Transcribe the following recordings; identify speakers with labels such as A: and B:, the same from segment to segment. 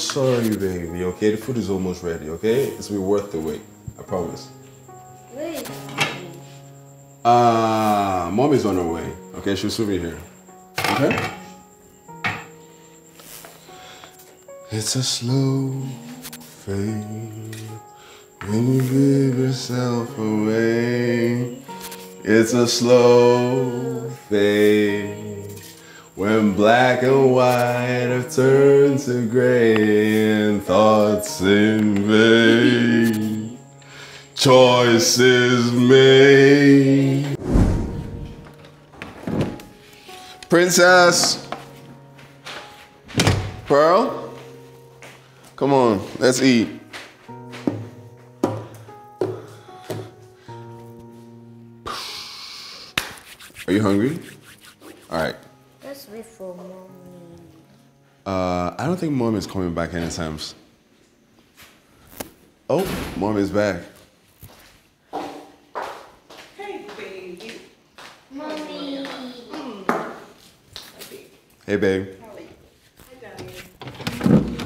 A: sorry, baby. Okay, the food is almost ready. Okay, it's be worth the wait. I promise.
B: Is mommy?
A: Uh, mom is on her way. Okay, she'll soon be here. Okay. It's a slow fade when you give yourself away. It's a slow fade when black and white have turned to gray and thoughts in vain. Choices made. Princess. Pearl. Come on, let's eat. Are you hungry? All right.
B: Let's for mommy.
A: Uh, I don't think mom is coming back anytime. s- Oh, mom is back.
C: Hey, baby.
B: Mommy.
A: Hey, babe.
C: How are you? Hi, darling.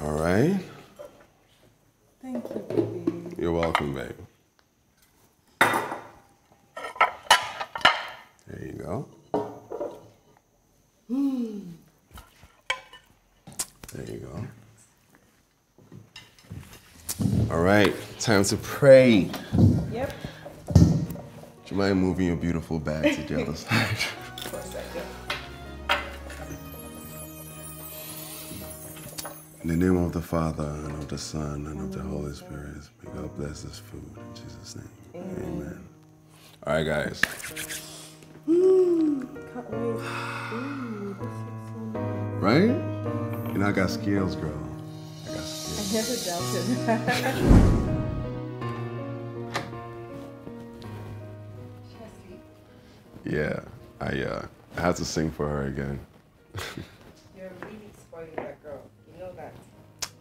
A: All right.
C: Thank you, baby.
A: You're welcome, babe. There you go. There you go. All right, time to pray.
C: Yep.
A: Do you mind moving your beautiful bag to the other side?
C: For a second.
A: In the name of the Father, and of the Son, and of the Holy Spirit, may God bless this food. In Jesus' name. Amen. All right, guys.
C: Can't wait. Ooh, this looks so nice.
A: Right? You know, I got skills, girl. I got skills.
C: I never doubted.
A: Yeah, I uh, I had to sing for her again.
C: You're really spoiling that girl. You know that.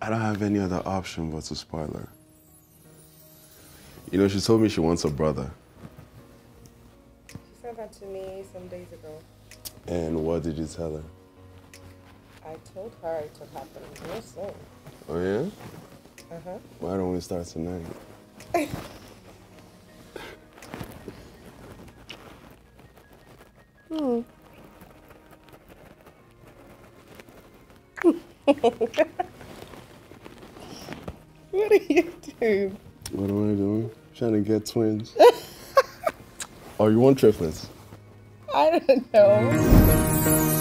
A: I don't have any other option but to spoil her. You know, she told me she wants a brother.
C: She said that to me some days ago.
A: And what did you tell her?
C: I told her it would happen real soon.
A: Oh, yeah?
C: Uh huh.
A: Why don't we start tonight? Hmm.
C: What are you doing?
A: What am I doing? Trying to get twins. oh, you want triplets?
C: I don't know.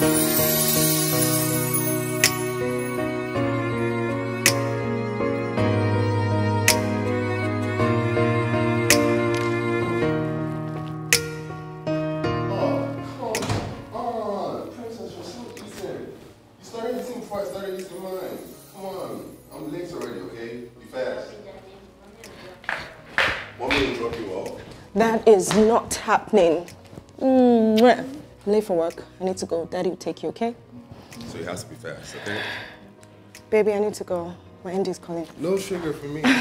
C: Is not happening. Mm, mwah. I'm late for work. I need to go. Daddy will take you, okay?
A: So you has to be fast, okay?
C: Baby, I need to go. My Andy's calling.
A: No sugar for me.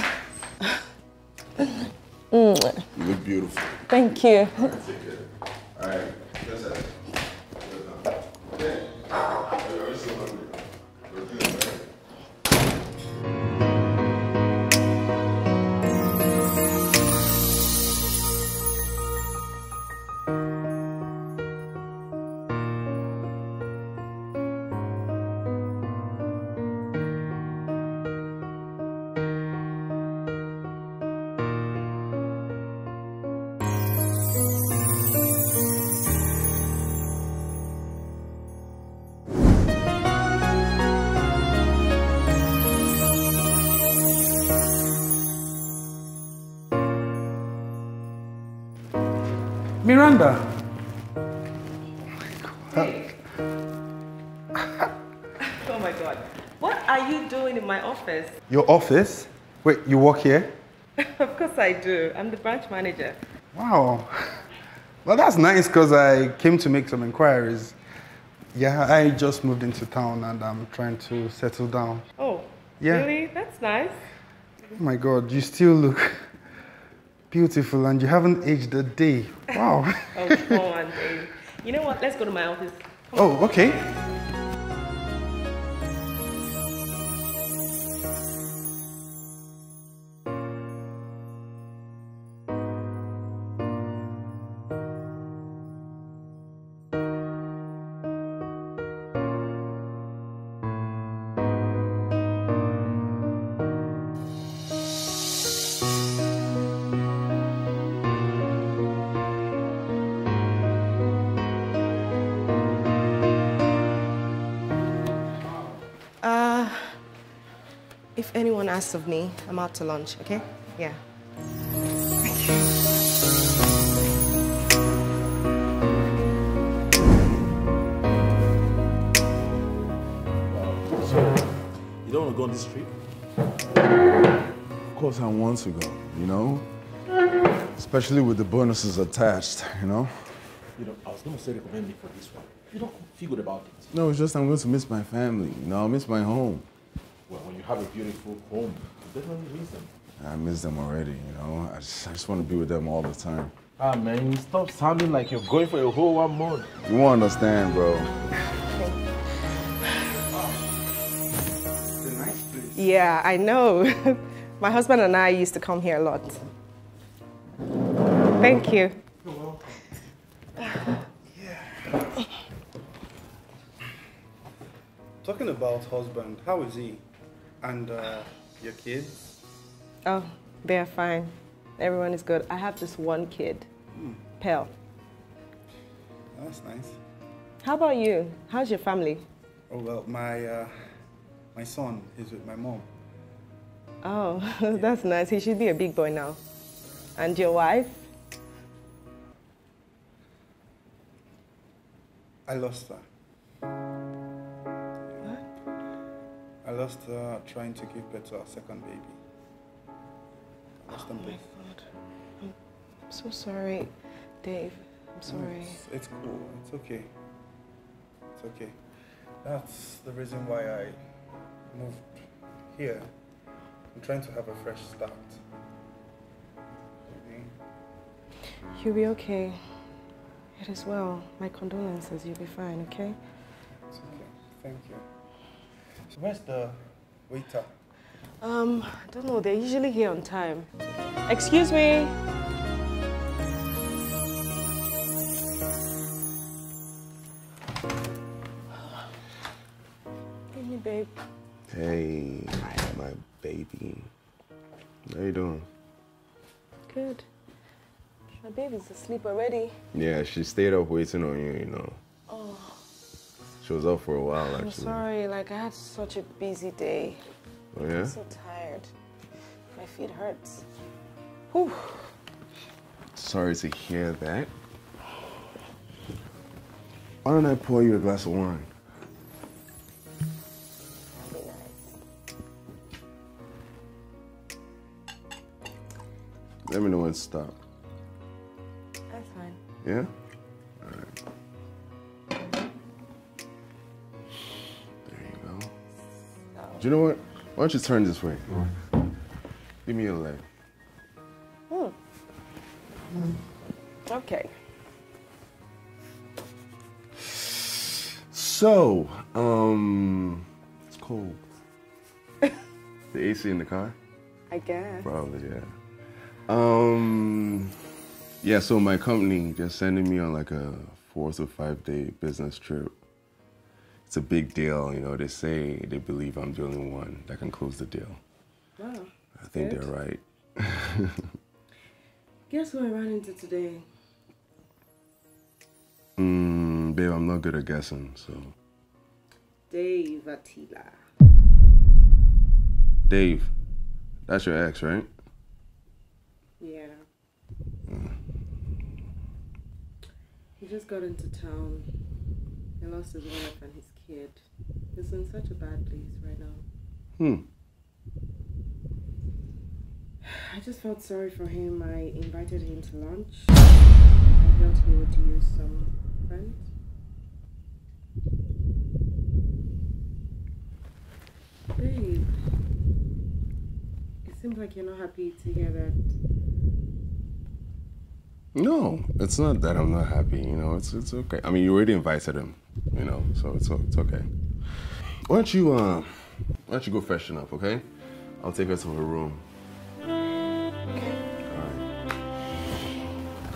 C: Mm, mwah.
A: You look beautiful.
C: Thank you.
A: All right, take care. All right,
D: Your office? Wait, you work here?
E: of course I do. I'm the branch manager.
D: Wow. Well, that's nice because I came to make some inquiries. Yeah, I just moved into town and I'm trying to settle down.
E: Oh,
D: Yeah.
E: really? That's nice.
D: Oh my God, you still look beautiful and you haven't aged a day. Wow.
E: Oh, come on, Dave. You know what? Let's go to my office.
D: oh, okay.
C: If anyone asks of me, I'm out to lunch, okay? Yeah.
F: You don't want to go on this trip?
A: Of course I want to go, you know? Especially with the bonuses attached, you know?
F: You know, I was going to say recommend me for this one. You don't feel good about it.
A: No, it's just I'm going to miss my family, you know? I miss my home.
F: Well, have a beautiful home, you definitely miss them.
A: I miss them already, you know? I just, I just want to be with them all the time.
F: Ah, man, stop sounding like you're going for a whole one month.
A: You won't understand, bro.
D: It's a nice place.
C: Yeah, I know. My husband and I used to come here a lot. Thank you. Yeah.
D: Talking about husband, how is he? And uh, your kids?
C: Oh, they're fine. Everyone is good. I have just one kid, Pearl.
D: That's nice.
C: How about you? How's your family?
D: Oh well, my uh, my son is with my mom.
C: Oh, that's nice. He should be a big boy now. And your wife?
D: I lost her. I lost her trying to give birth to our second baby. I lost them oh both.
C: God. I'm so sorry, Dave. I'm sorry.
D: It's, it's cool. It's okay. It's okay. That's the reason why I moved here. I'm trying to have a fresh start. Okay?
C: You'll be okay. It is well. My condolences. You'll be fine, okay?
D: It's okay. Thank you. So where's the waiter?
C: Um, I don't know. They're usually here on time. Excuse me. Hey, me, babe.
A: Hey, my baby. How you doing?
C: Good. My baby's asleep already.
A: Yeah, she stayed up waiting on you, you know. She was up for a while,
C: I'm
A: actually.
C: sorry. Like, I had such a busy day.
A: Oh, yeah?
C: I'm so tired. My feet hurts. Whew.
A: Sorry to hear that. Why don't I pour you a glass of wine?
C: That'd be nice.
A: Let me know when to stop.
C: That's fine.
A: Yeah? Do you know what? Why don't you turn this way? Give me your leg.
C: Okay.
A: So, um, it's cold. the AC in the car?
C: I guess.
A: Probably, yeah. Um, yeah. So my company just sending me on like a four to five day business trip. It's a big deal, you know. They say they believe I'm the only one that can close the deal.
C: Wow.
A: I think
C: Good.
A: they're right.
C: Guess who I ran into today?
A: Mm, babe, I'm not good at guessing, so.
C: Dave Attila.
A: Dave, that's your ex, right?
C: Yeah. He just got into town. He lost his wife and his kid. He's in such a bad place right now.
A: Hmm.
G: I just felt sorry for him. I invited him to lunch. I felt he would use some friends. Babe, it seems like you're not happy to hear that.
A: No, it's not that I'm not happy. You know, it's it's okay. I mean, you already invited him. You know, so it's it's okay. Why don't you uh, why don't you go freshen up, okay? I'll take her to her room.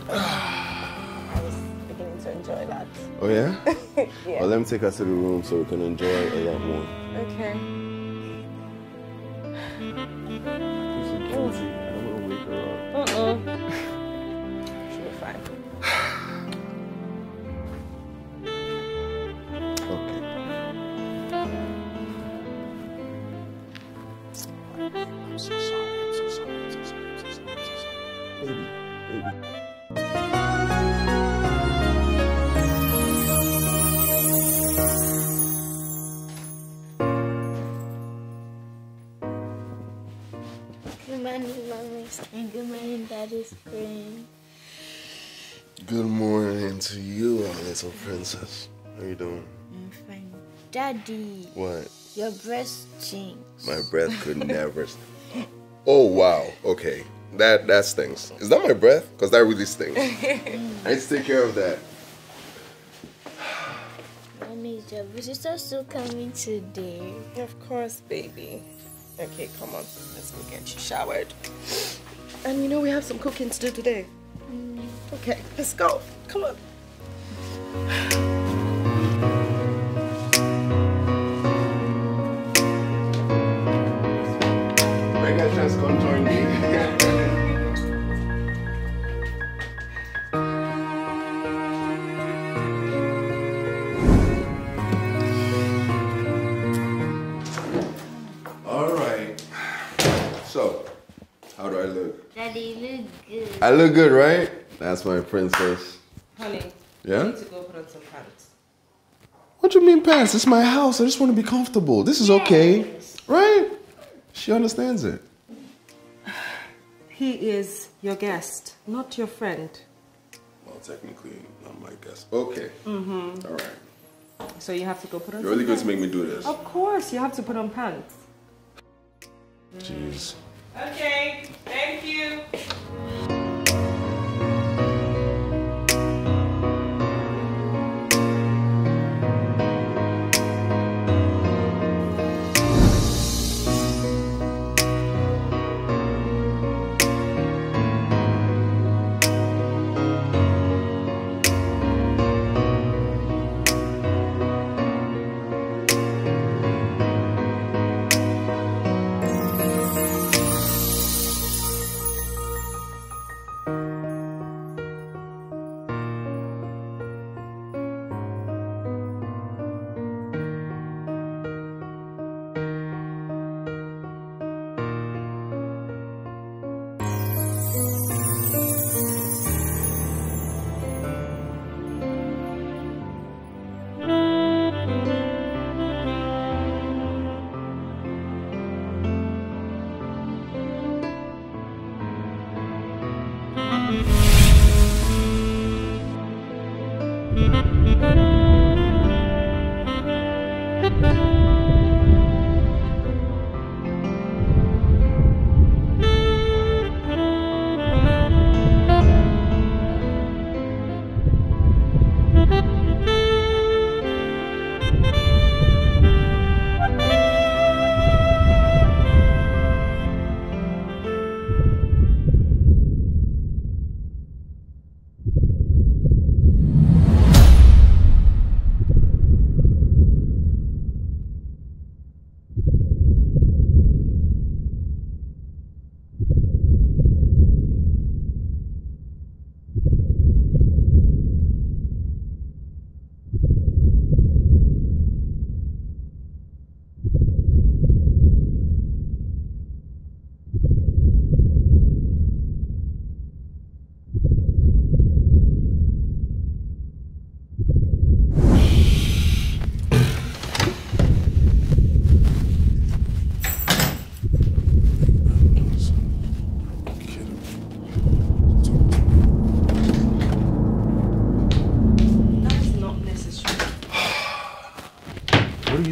H: I was beginning to enjoy that.
A: Oh yeah?
H: Yeah.
A: Well, let me take her to the room so we can enjoy a lot more.
H: Okay.
A: What?
B: your breast stinks.
A: My breath could never. st- Oh wow. Okay. That that stinks. Is that my breath? Cause that really stinks. I need to take care of that.
B: Mommy, is your visitor still coming today?
H: Of course, baby. Okay, come on. Let's go get you showered. And you know we have some cooking to do today. Mm. Okay, let's go. Come on.
A: Make come join me. All right. So, how do I look?
B: Daddy, look good.
A: I look good, right? That's my princess.
C: Honey,
A: Yeah?
C: you need to go put on some pants.
A: What do you mean pants? It's my house. I just want to be comfortable. This is okay, right? She understands it.
G: He is your guest, not your friend.
A: Well, technically, not my guest. Okay. Mm-hmm. All right.
C: So you have to go put on
A: You're
C: some
A: really going to make me do this.
C: Of course, you have to put on pants.
A: Jeez.
C: Okay, thank you.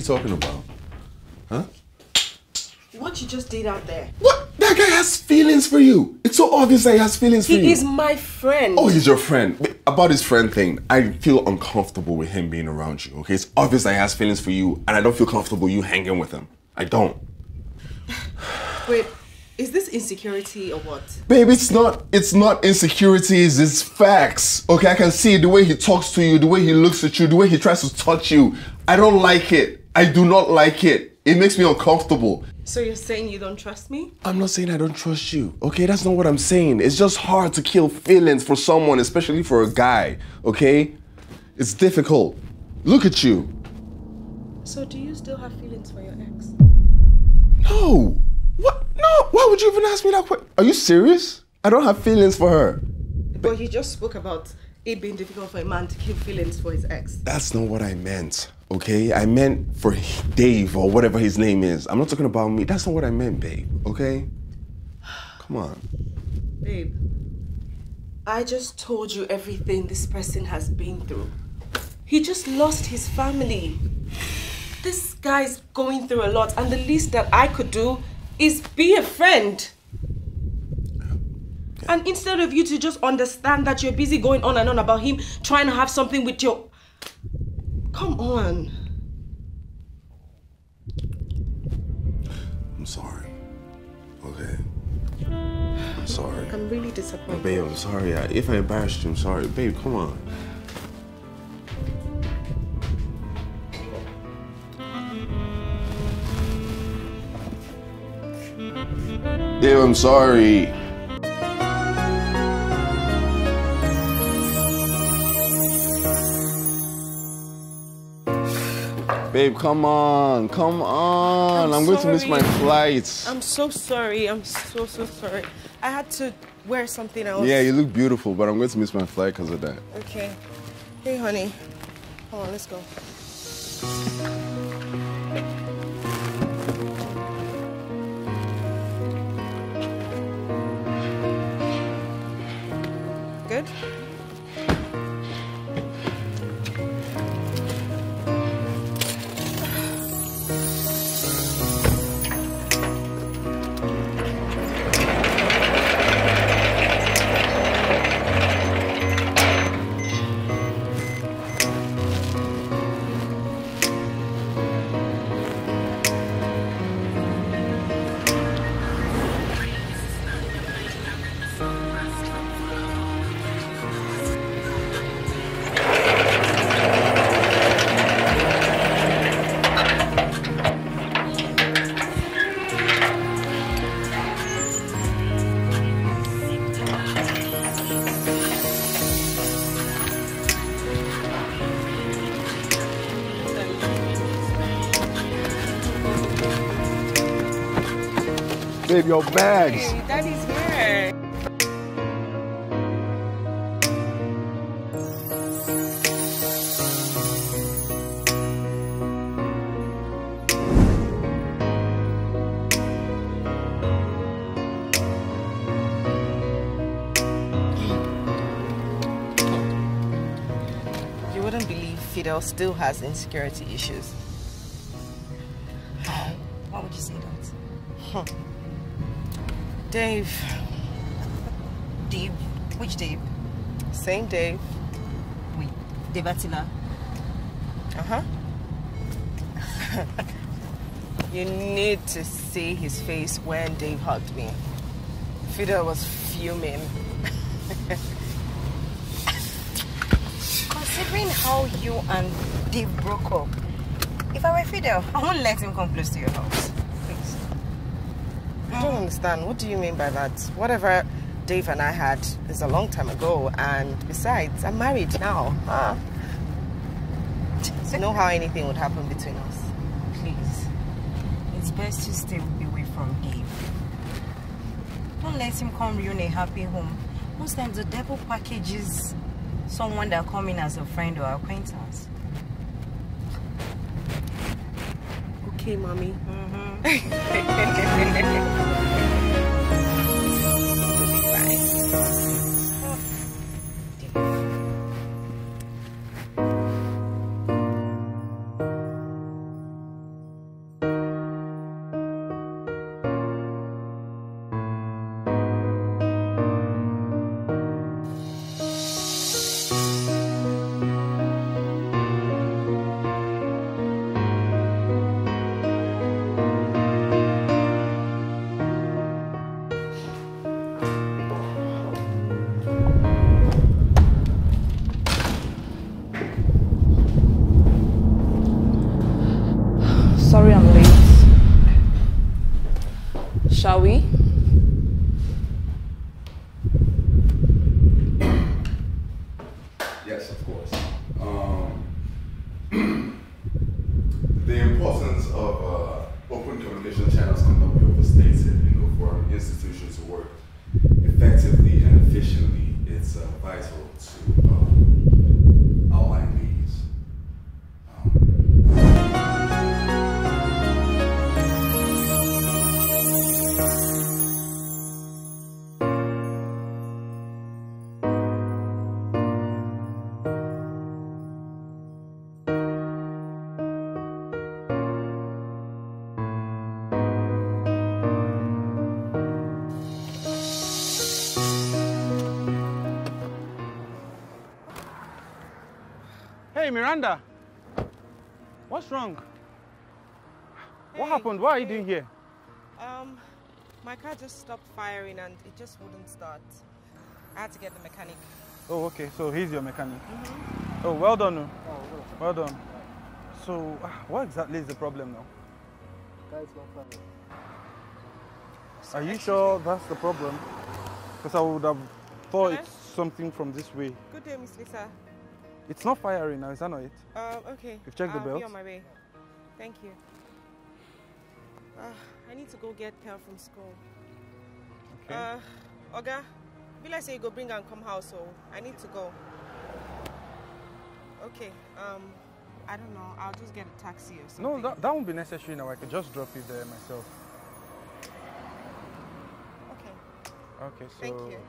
A: You talking about? Huh?
C: What you just did out there.
A: What? That guy has feelings for you. It's so obvious that he has feelings for you.
C: He is my friend.
A: Oh, he's your friend. About his friend thing, I feel uncomfortable with him being around you. Okay, it's obvious that he has feelings for you, and I don't feel comfortable you hanging with him. I don't.
C: Wait, is this insecurity or what?
A: Babe, it's not. It's not insecurities. It's facts. Okay, I can see the way he talks to you, the way he looks at you, the way he tries to touch you. I don't like it. I do not like it. It makes me uncomfortable.
C: So you're saying you don't trust me?
A: I'm not saying I don't trust you. Okay, that's not what I'm saying. It's just hard to kill feelings for someone, especially for a guy. Okay, it's difficult. Look at you.
C: So do you still have feelings for your ex?
A: No. What? No. Why would you even ask me that question? Are you serious? I don't have feelings for her.
C: But you just spoke about it being difficult for a man to kill feelings for his ex.
A: That's not what I meant. Okay, I meant for Dave or whatever his name is. I'm not talking about me. That's not what I meant, babe. Okay. Come on.
C: Babe, I just told you everything this person has been through. He just lost his family. This guy's going through a lot, and the least that I could do is be a friend. And instead of you to just understand that you're busy going on and on about him trying to have something with your. Come on.
A: I'm sorry. Okay. I'm sorry.
C: I'm really disappointed.
A: Babe, I'm sorry. I, if I embarrassed you, I'm sorry. Babe, come on. Babe, I'm sorry. Babe, come on. Come on. I'm, going to miss my flight.
C: I'm so sorry. I'm so, so sorry. I had to wear something else.
A: Yeah, you look beautiful, but I'm going to miss my flight because of that.
C: Okay. Hey, honey. Come on, let's go. Good?
A: Babe, your bags.
C: Daddy's here. You wouldn't believe Fidel still has insecurity issues. Dave,
I: Dave? Which Dave?
C: same Dave.
I: Wait, Dave Attila?
C: Uh huh. you need to see his face when Dave hugged me. Fidel was fuming.
I: Considering how you and Dave broke up, if I were Fidel, I won't let him come close to your house. Please.
C: I don't understand. What do you mean by that? Whatever Dave and I had is a long time ago, and besides, I'm married now. Ah. Huh? You know how anything would happen between us.
I: Please. It's best to stay away from Dave. Don't let him come ruin a happy home. Most times the devil packages someone that come in as a friend or acquaintance.
C: Okay, mommy. Mm-hmm.
D: Miranda. What's wrong? What happened? What are you doing here?
C: Um, my car just stopped firing and it just wouldn't start. I had to get the mechanic.
D: Oh, okay. So he's your mechanic. Oh, well done. oh. Well done. So, ah, what exactly is the problem now? Are you sure that's the problem? Because I would have thought
C: Hello?
D: it's something from this way.
C: Good day, Miss Lisa.
D: It's not firing now, is that not it?
C: Uh, okay.
D: You've checked the belt?
C: I'll be on my way. Thank you. Uh, I need to go get Pearl from school.
D: Okay.
C: Uh, Oga, like say you go bring her and come house, so I need to go. Okay. Um, I don't know. I'll just get a taxi or something.
D: no, that, that won't be necessary now. I could just drop you there myself.
C: Okay.
D: Okay, so.
C: Thank you.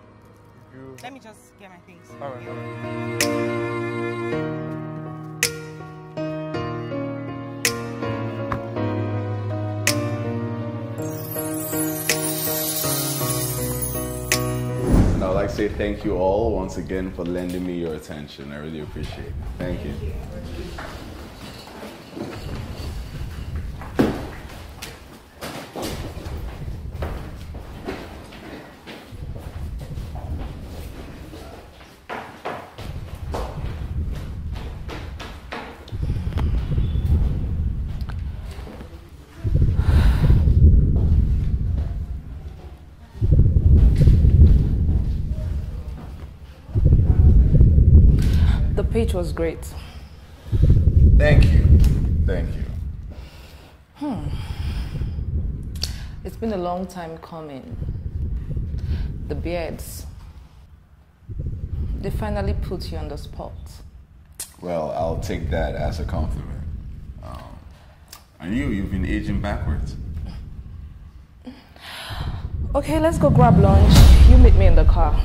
D: you-
C: Let me just get my things.
D: All right, all right.
A: And I'd like to say thank you all once again for lending me your attention. I really appreciate it. Thank you.
J: The pitch was great.
A: Thank you. Thank you.
J: It's been a long time coming. The beards. They finally put you on the spot.
A: Well, I'll take that as a compliment. Um, and you, you've been aging backwards.
J: Okay, let's go grab lunch. You meet me in the car.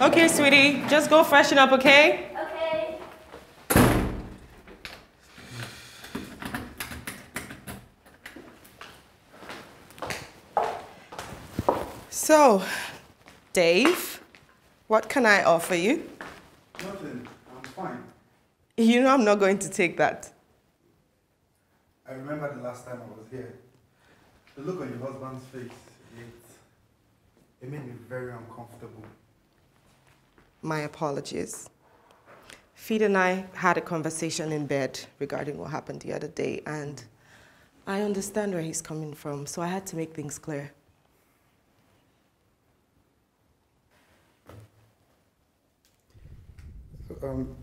C: Okay, sweetie. Just go freshen up, okay?
B: Okay.
C: So, Dave, what can I offer you?
D: Nothing. I'm fine.
C: You know I'm not going to take that.
D: I remember the last time I was here. The look on your husband's face, it, it made me very uncomfortable.
C: My apologies. Feed and I had a conversation in bed regarding what happened the other day, and I understand where he's coming from, so I had to make things clear.
D: So, um,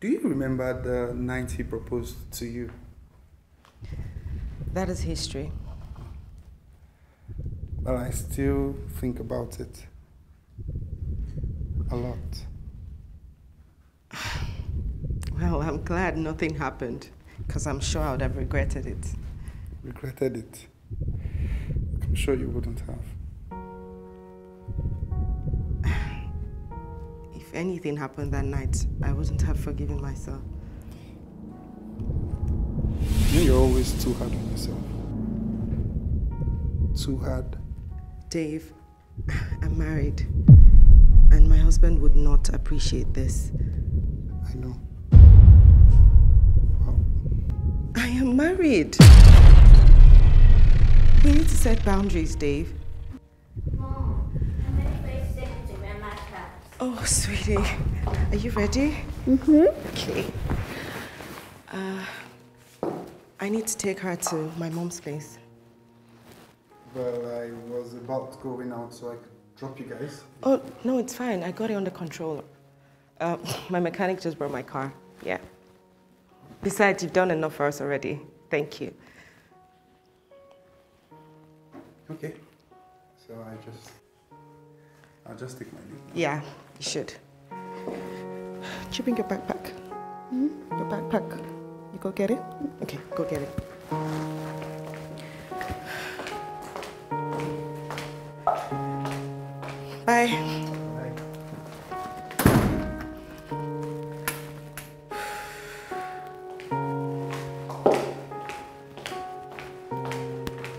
D: do you remember the night he proposed to you?
C: That is history.
D: But I still think about it a lot.
C: Well, I'm glad nothing happened, because I'm sure I would have regretted it.
D: Regretted it. I'm sure you wouldn't have.
C: If anything happened that night, I wouldn't have forgiven myself.
D: You know you're always too hard on yourself. Too hard.
C: Dave, I'm married, and my husband would not appreciate this.
D: I know.
C: I am married. We need to set boundaries, Dave.
B: Mom, I'm ready for to wear my cap.
C: Oh, sweetie, are you ready? Mm-hmm. Okay. Uh, I need to take her to my mom's place.
D: Well, I was about going out so I could drop you guys.
C: Oh, no, it's fine. I got it under control. Uh, my mechanic just brought my car. Yeah. Besides, you've done enough for us already. Thank you.
D: Okay. So I just, I'll just take my leave.
C: Yeah, you should. Did you bring your backpack? Hmm? Your backpack. You go get it? Okay, go get it. Bye.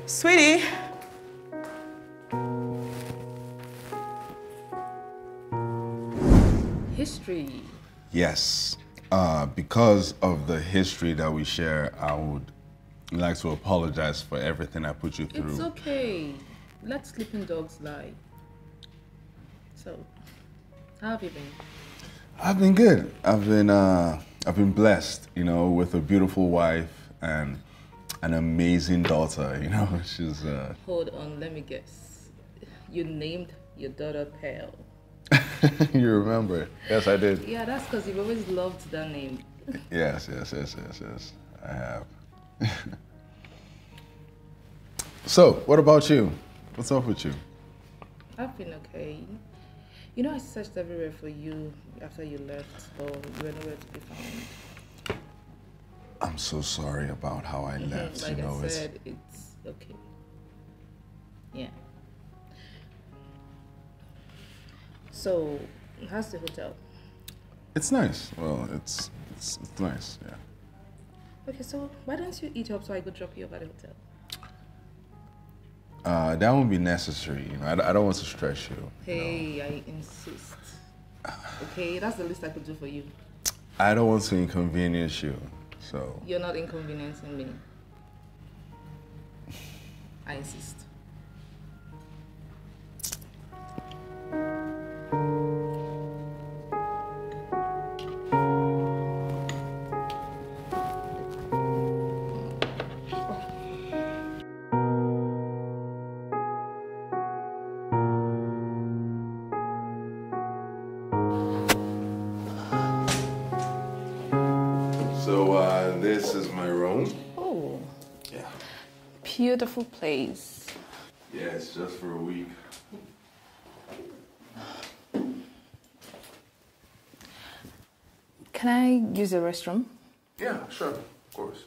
C: Sweetie.
J: History.
A: Yes. Uh, because of the history that we share, I would like to apologize for everything I put you through.
J: It's okay. Let sleeping dogs lie. So, how have you been?
A: I've been good. I've been uh, I've been blessed, you know, with a beautiful wife and an amazing daughter. You know, she's. Uh...
J: Hold on, let me guess. You named your daughter Pearl.
A: you remember? Yes, I did.
J: Yeah, that's because you've always loved that name.
A: Yes, yes, yes, yes, yes. I have. so, what about you? What's up with you?
J: I've been okay. You know, I searched everywhere for you after you left, but you were nowhere to be found.
A: I'm so sorry about how I left.
J: like
A: you know,
J: I said, it's... it's okay. Yeah. So, how's the hotel?
A: It's nice. Well, it's it's, it's nice. Yeah.
J: Okay, so why don't you eat up so I could drop you off at the hotel?
A: Uh, that won't be necessary. You know, I, I don't want to stress you.
J: Hey, I insist. Okay, that's the least I could do for you.
A: I don't want to inconvenience you. So.
J: You're not inconveniencing me. I insist. Place.
A: Yeah, it's just for a week.
J: Can I use the restroom?
A: Yeah, sure. Of course.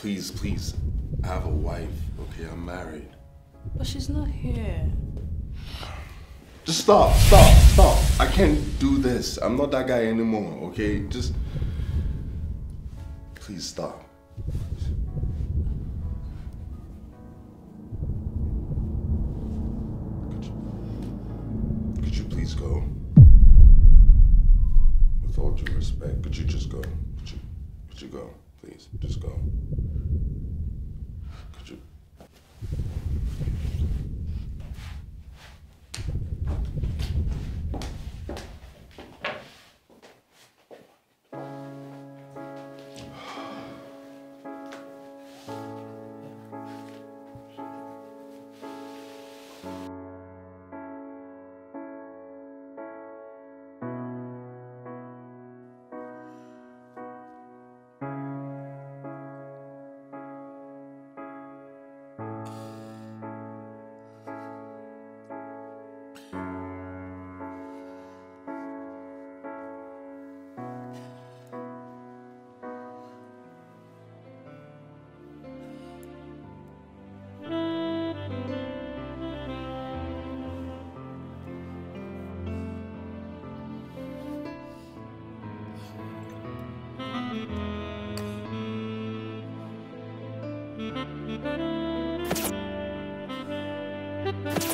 A: Please, please. I have a wife, okay? I'm married.
J: But she's not here.
A: Just stop, stop, stop. I can't do this. I'm not that guy anymore, okay? Just. Please stop. How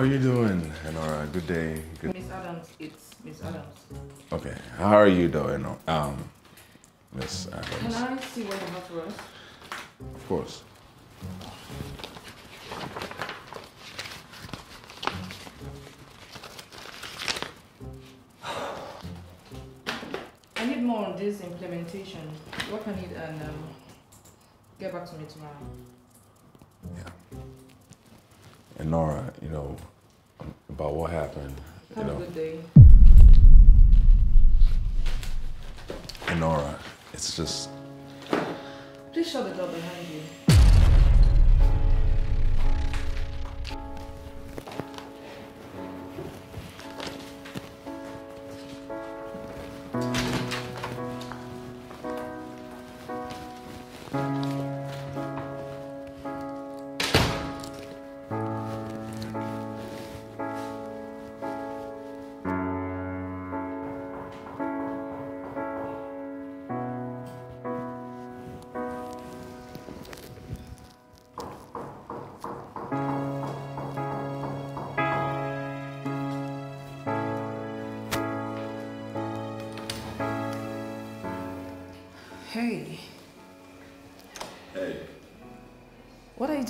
A: are you doing, Enora? Good day. Good.
J: Miss Adams, it's Miss Adams.
A: Okay. How are you doing, um, Miss
J: Can I see what you have for us?
A: Of course.
J: I need more on this implementation. Work on it and um, get back to me tomorrow.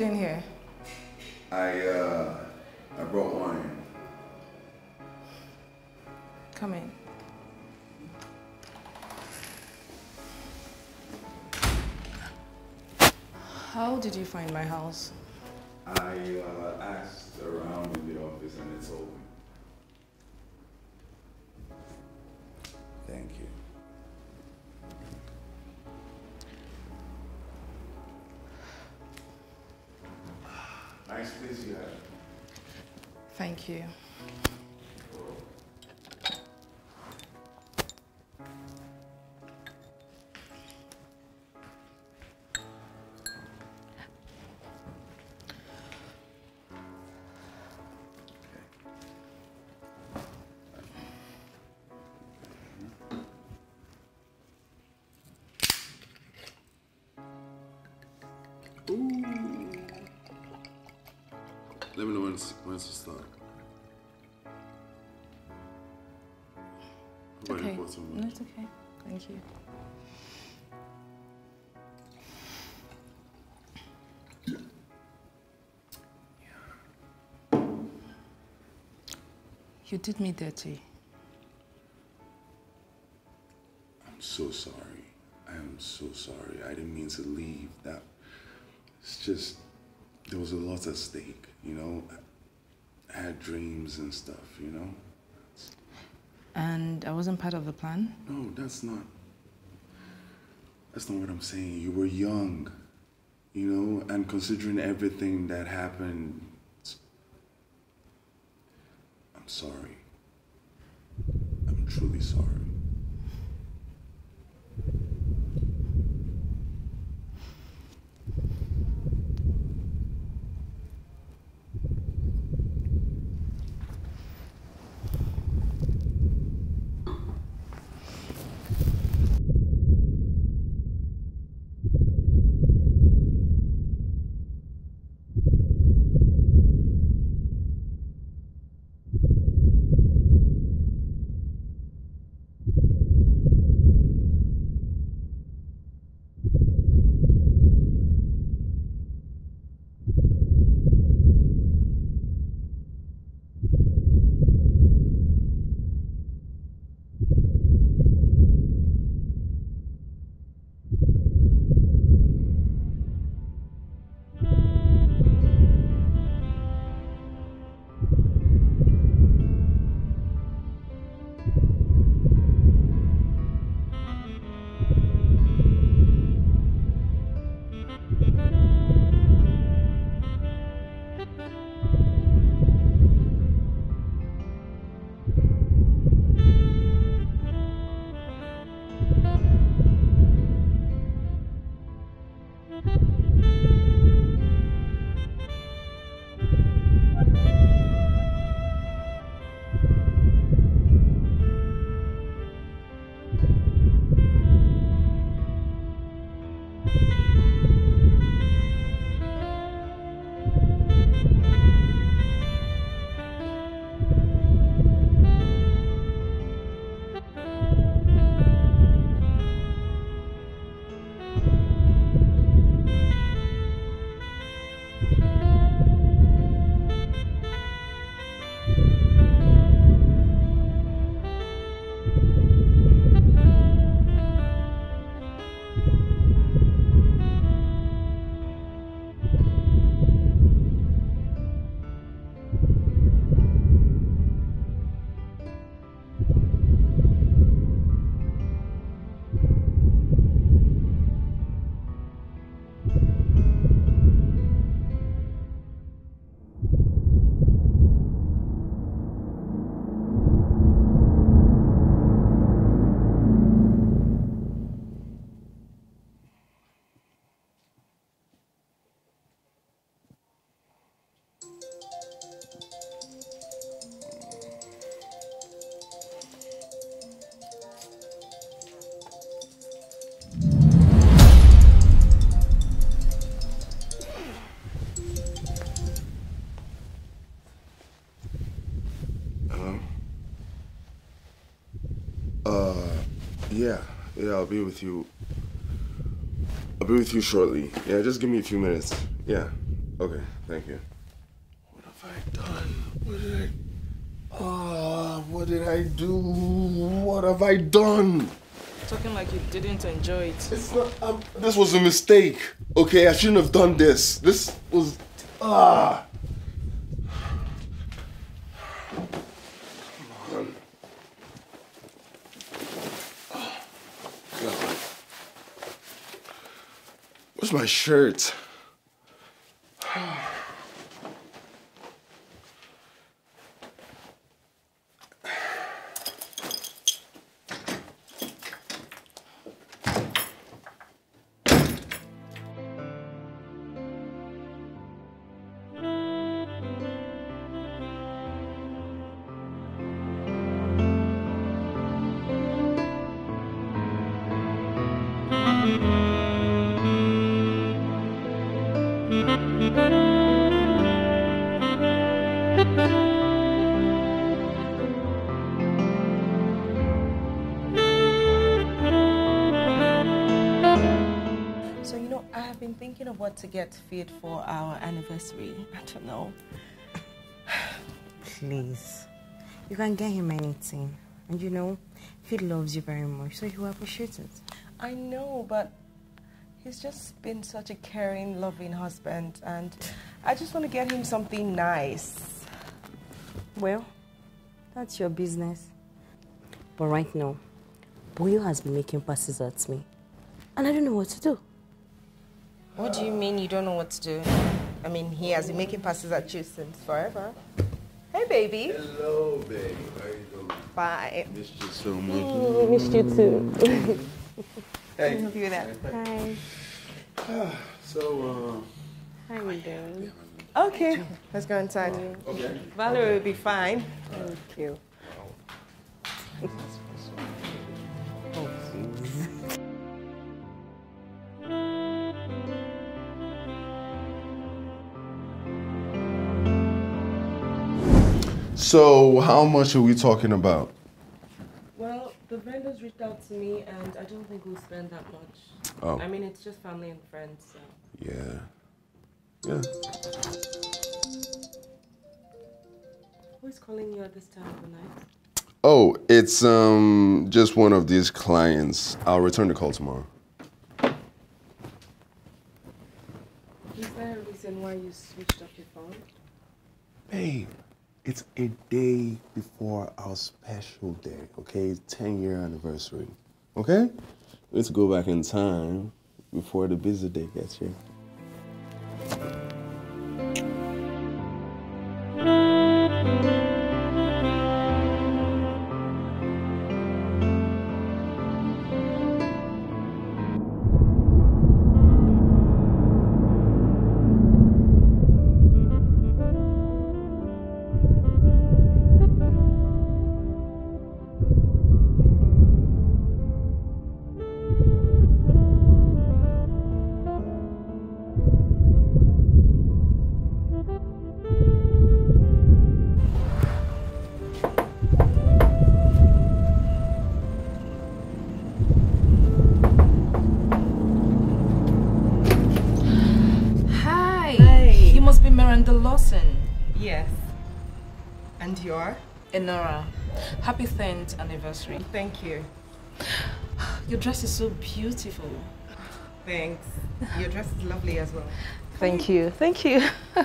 J: Doing here?
A: I uh, I brought wine.
J: Come in. How did you find my house?
A: I uh, asked around in the office and it's open. Thank You. Let me know when it's, when it's to start.
J: Okay.
A: important.
J: No, it's okay. Thank you. You did me dirty.
A: I'm so sorry. I am so sorry. I didn't mean to leave. That it's just there was a lot at stake, you know. I had dreams and stuff, you know.
J: And I wasn't part of the plan?
A: No, that's not. That's not what I'm saying. You were young, you know, and considering everything that happened, I'm sorry. I'm truly sorry. Yeah, I'll be with you. I'll be with you shortly. Yeah, just give me a few minutes. Yeah. Okay, thank you. What have I done? What did I. Ah, what did I do? What have I done?
J: Talking like you didn't enjoy it.
A: It's not. Um, this was a mistake. Okay, I shouldn't have done this. This was. Ah. Come on. Oh, God. My shirt?
C: You
I: can get him anything. And you know, he loves you very much, so he will appreciate it.
C: I know, but he's just been such a caring, loving husband, and I just want to get him something nice.
I: Well, that's your business. But right now, Boyo has been making passes at me. And I don't know what to do.
C: What do you mean you don't know what to do? I mean, he has been making passes at you since forever. Hey, baby.
A: Hello, baby. How are you doing?
C: Bye.
A: Missed you so much.
I: Missed you too.
A: Hey.
C: Help you with that.
I: Hi.
A: So,
I: How you doing?
C: Okay, let's go inside.
A: uh, okay.
C: Valerie will be fine.
I: Thank you.
A: So, how much are we talking about?
C: Well, the vendors reached out to me, and I don't think we'll spend that much.
A: Oh.
C: I mean, it's just family and friends, so.
A: Yeah. Yeah.
C: Who is calling you at this time of the night?
A: Oh, it's um just one of these clients. I'll return the call tomorrow.
C: Is there a reason why you switched off your phone?
A: Babe, it's a day before our special day, okay? 10 year anniversary. Okay? Let's go back in time before the busy day gets here.
C: And you're?
J: Enora. Happy 10th anniversary.
C: Thank you.
J: Your dress is so beautiful.
C: Thanks. Your dress is lovely as well.
J: Thank you. Thank you.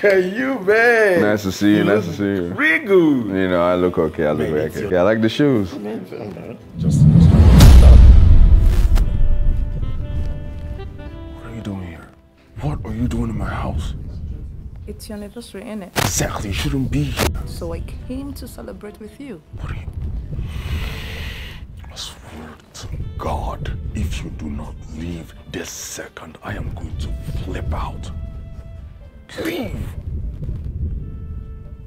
A: doing?
F: look at you, man.
A: Nice to see you. Nice to see you.
F: Real good.
A: You know, I look okay. I look
F: Man,
A: okay.
F: it's
A: Yeah, I like the shoes.
F: Just,
A: What are you doing here? What are you doing in my house?
J: It's your anniversary, innit?
A: Exactly. You shouldn't be here.
J: So I came to celebrate with you.
A: What are you? I swear to God, if you do not leave this second, I am going to flip out. Leave.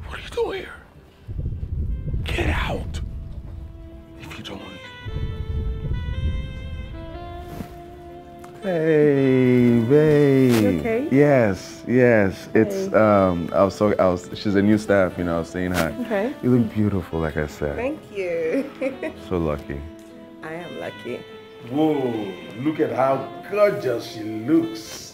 A: What are you doing here? Get out. If you don't Hey, babe.
G: You okay?
A: Yes, yes.
G: Hey.
A: It's um. I was so I was. She's a new staff, you know. I was saying hi.
G: Okay.
A: You look beautiful, like I said.
C: Thank you.
A: so lucky.
C: I am lucky.
F: Whoa! Look at how gorgeous she looks.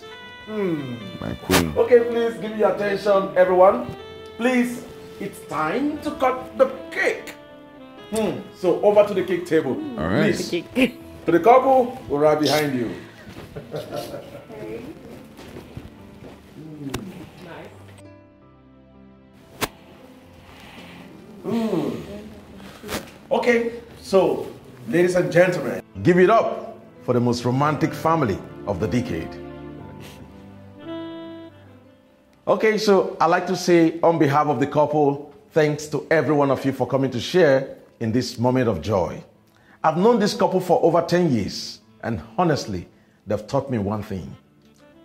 F: Hmm.
A: My queen.
F: Okay, please give me your attention, everyone. Please, it's time to cut the cake. Hmm. So over to the cake table.
A: All right.
F: Please. To the couple, we're right behind you. Hmm. Okay, so ladies and gentlemen, give it up for the most romantic family of the decade. Okay, so I'd like to say on behalf of the couple, thanks to every one of you for coming to share in this moment of joy. I've known this couple for over 10 years, and honestly, they've taught me one thing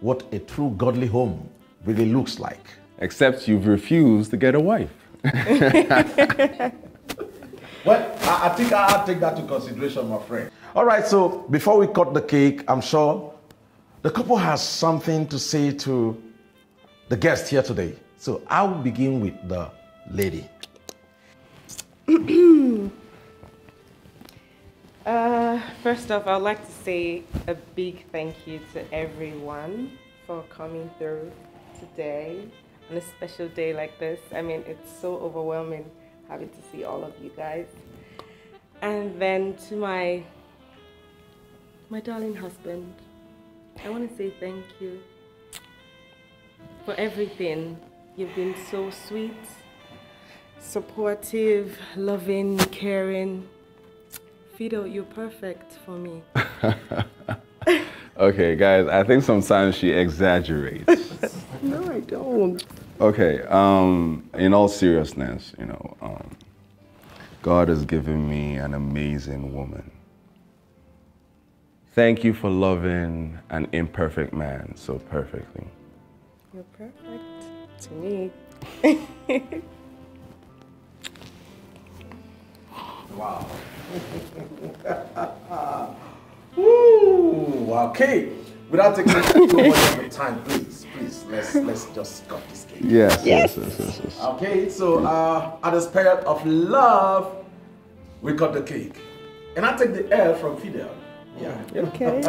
F: what a true godly home really looks like.
A: Except you've refused to get a wife.
F: Well, I, I think I'll take that to consideration, my friend. All right, so before we cut the cake, I'm sure the couple has something to say to the guest here today. So I'll begin with the lady.
C: uh, first off, I'd like to say a big thank you to everyone for coming through today on a special day like this. I mean, it's so overwhelming having to see all of you guys. And then to my my darling husband, I want to say thank you for everything. You've been so sweet, supportive, loving, caring. Fido, you're perfect for me.
A: Okay, guys. I think sometimes she exaggerates.
C: no, I don't.
A: Okay. Um. In all seriousness, you know, um, God has given me an amazing woman. Thank you for loving an imperfect man so perfectly.
C: You're perfect to me.
F: Wow. Ooh, okay. Without taking too much of the time, please, please, let's let's just cut this cake.
A: Yes. Yes. Yes. Yes. yes,
F: Okay, so uh, at the spirit of love, we cut the cake. And I take the L from Fidel. Yeah.
C: Okay.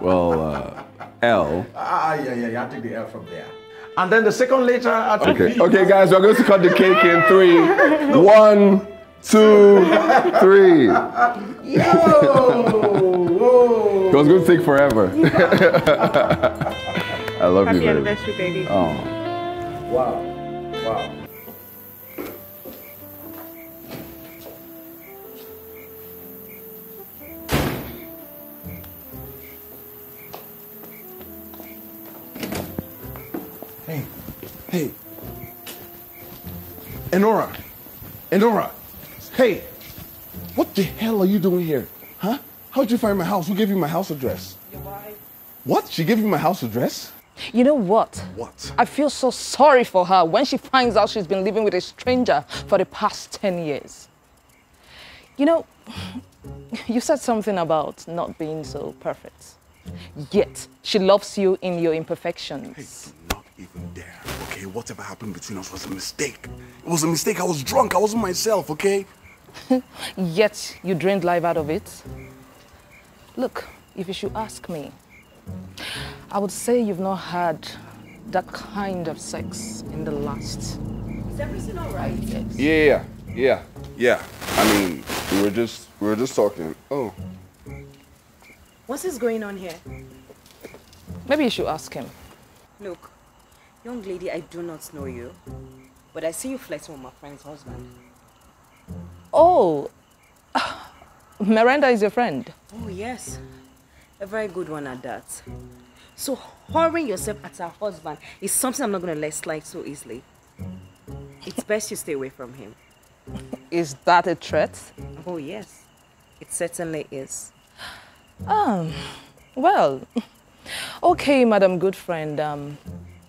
A: Well, uh, L.
F: Ah, yeah, yeah, yeah. I take the L from there. And then the second letter, I
A: Okay.
F: V.
A: Okay, guys. We're going to cut the cake in three. One, two, three. It was going to take forever. I love
C: Happy
A: you, baby.
C: anniversary, baby.
A: Oh.
F: Wow. Wow.
A: Hey. Enora, Enora, hey, what the hell are you doing here? Huh? How'd you find my house? Who gave you my house address?
C: Your wife.
A: What? She gave you my house address?
J: You know what?
A: What?
J: I feel so sorry for her when she finds out she's been living with a stranger for the past 10 years. You know, you said something about not being so perfect. Yet, she loves you in your imperfections.
K: Not even there. Okay, whatever happened between us was a mistake. It was a mistake. I was drunk. I wasn't myself, okay?
J: Yet, you drained life out of it. Look, if you should ask me, I would say you've not had that kind of sex in the last.
I: Is everything all right?
A: Yeah, yeah, yeah. yeah. I mean, we were just we were just talking. Oh,
I: What is going on here?
J: Maybe you should ask him.
I: Look, young lady, I do not know you, but I see you flirting with my friend's husband.
J: Oh, Miranda is your friend.
I: Oh, yes. A very good one at that. So, hurrying yourself at her husband is something I'm not going to let slide so easily. It's best you stay away from him.
J: Is that a threat?
I: Oh, yes. It certainly is.
J: Um, well, okay, Madam Good Friend. Um,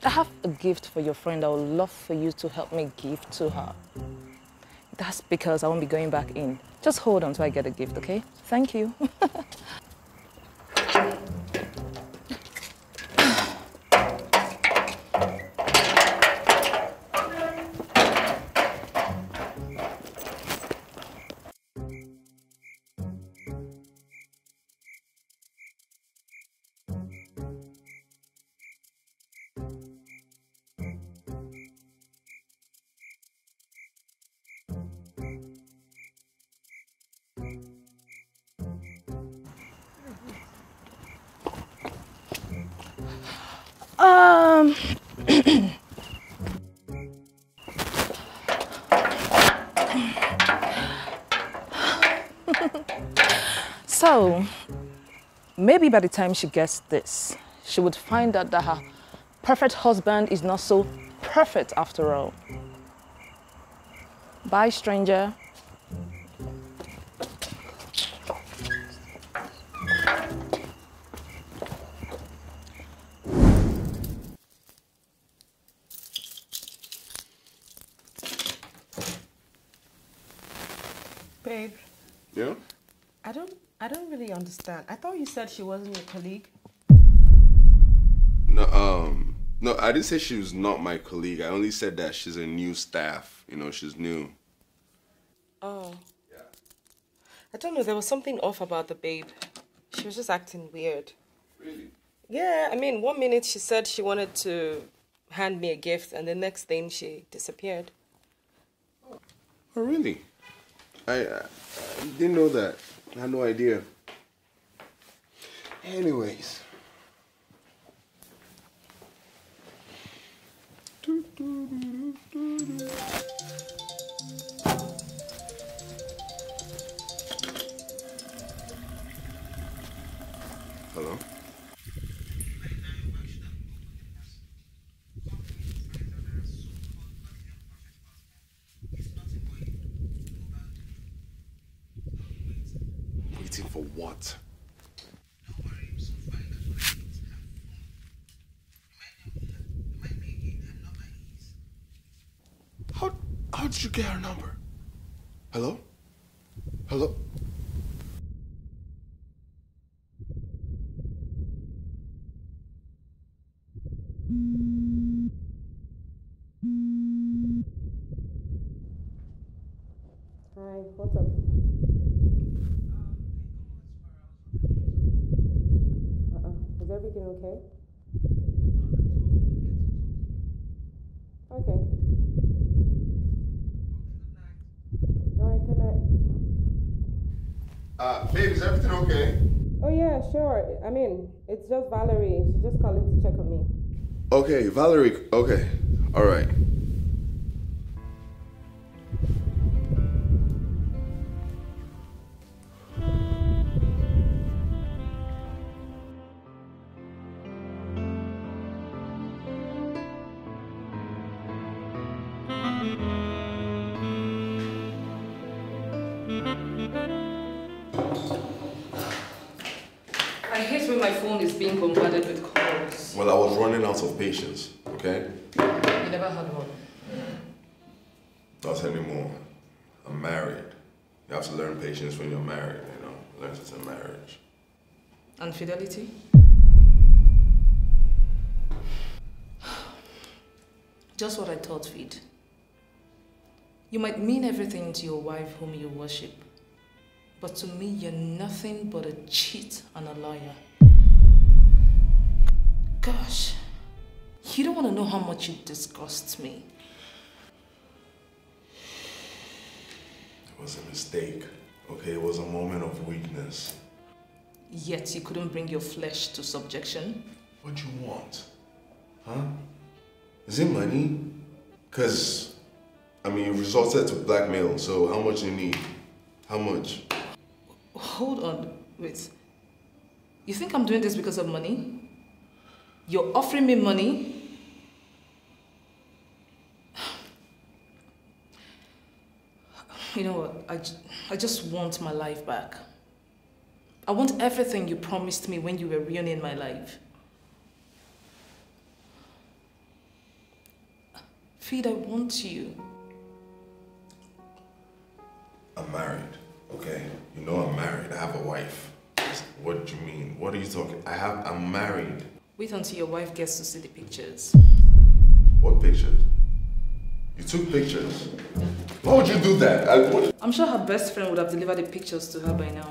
J: I have a gift for your friend. I would love for you to help me give to her. That's because I won't be going back in. Just hold on till I get a gift, okay? Thank you. maybe by the time she gets this, she would find out that her perfect husband is not so perfect after all. Bye, stranger.
C: Babe,
A: Yeah?
C: I don't I don't really understand. I thought you said she wasn't your colleague.
A: No, um, no, I didn't say she was not my colleague. I only said that she's a new staff. You know, she's new.
C: Oh. Yeah. I don't know, there was something off about the babe. She was just acting weird.
A: Really?
C: Yeah, I mean, one minute she said she wanted to hand me a gift, and the next thing she disappeared.
A: Oh, really? I, I, I didn't know that. I had no idea. Anyways. Hello? Waiting for what? How, how did you get her number? Hello? Hello?
C: Hi, what's up? Uh-uh. Is everything okay? Okay. Alright, good night.
A: Uh, babe, is everything okay?
C: Oh yeah, sure. I mean, it's just Valerie. She just called to check on me.
A: Okay, Valerie. Okay, all right.
J: Fidelity? Just what I thought, Feed. You might mean everything to your wife whom you worship, but to me, you're nothing but a cheat and a liar. Gosh, you don't want to know how much you disgust me.
A: It was a mistake. Okay, it was a moment of weakness.
J: Yet you couldn't bring your flesh to subjection.
A: What do you want? Huh? Is it money? Cause, I mean, you resorted to blackmail. So how much do you need? How much?
J: Hold on, wait. You think I'm doing this because of money? You're offering me money? You know what? I, I just want my life back. I want everything you promised me when you were ruining my life. Feed, I want you.
A: I'm married. Okay, you know I'm married. I have a wife. What do you mean? What are you talking? I have. I'm married.
J: Wait until your wife gets to see the pictures.
A: What pictures? You took pictures. Why would you do that? I?
J: I'm sure her best friend would have delivered the pictures to her by now.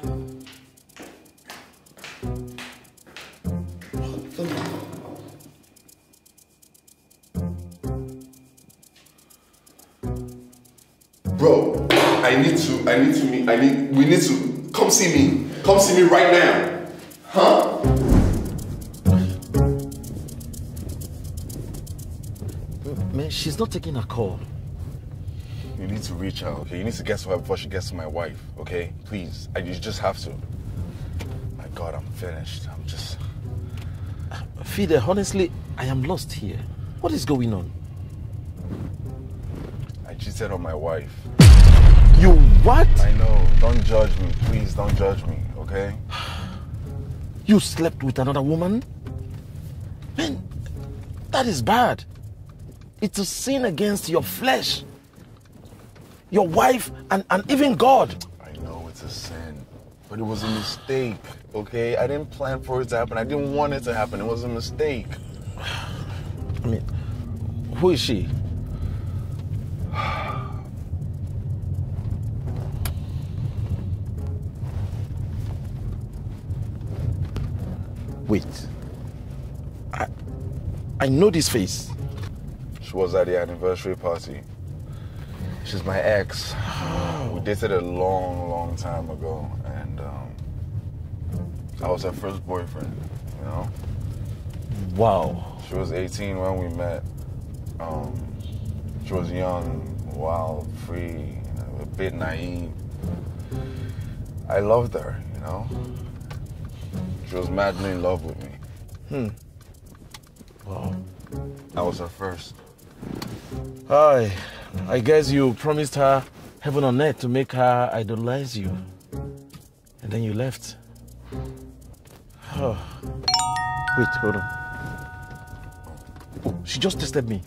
A: I need to. I need to meet. I need. We need to. Come see me. Come see me right now. Huh?
F: man, she's not taking a call.
A: You need to reach out, okay? You need to get to her before she gets to my wife, okay? Please. I, you just have to. My God, I'm finished. I'm just.
F: Fide, honestly, I am lost here. What is going on?
A: I cheated on my wife.
F: You what?
A: I know. Don't judge me. Please don't judge me, okay?
F: You slept with another woman? Man, that is bad. It's a sin against your flesh, your wife, and, and even God.
A: I know it's a sin, but it was a mistake, okay? I didn't plan for it to happen. I didn't want it to happen. It was a mistake.
F: I mean, who is she? Wait. I I know this face.
A: She was at the anniversary party. She's my ex. We dated a long, long time ago, and um, I was her first boyfriend. You know.
F: Wow.
A: She was 18 when we met. Um, she was young, wild, free, you know, a bit naive. I loved her, you know. She was madly in love with me.
F: Hmm. Wow.
A: I was her first.
F: I, I guess you promised her heaven on earth to make her idolize you. And then you left. Oh. Wait, hold on. Oh, she just tested me.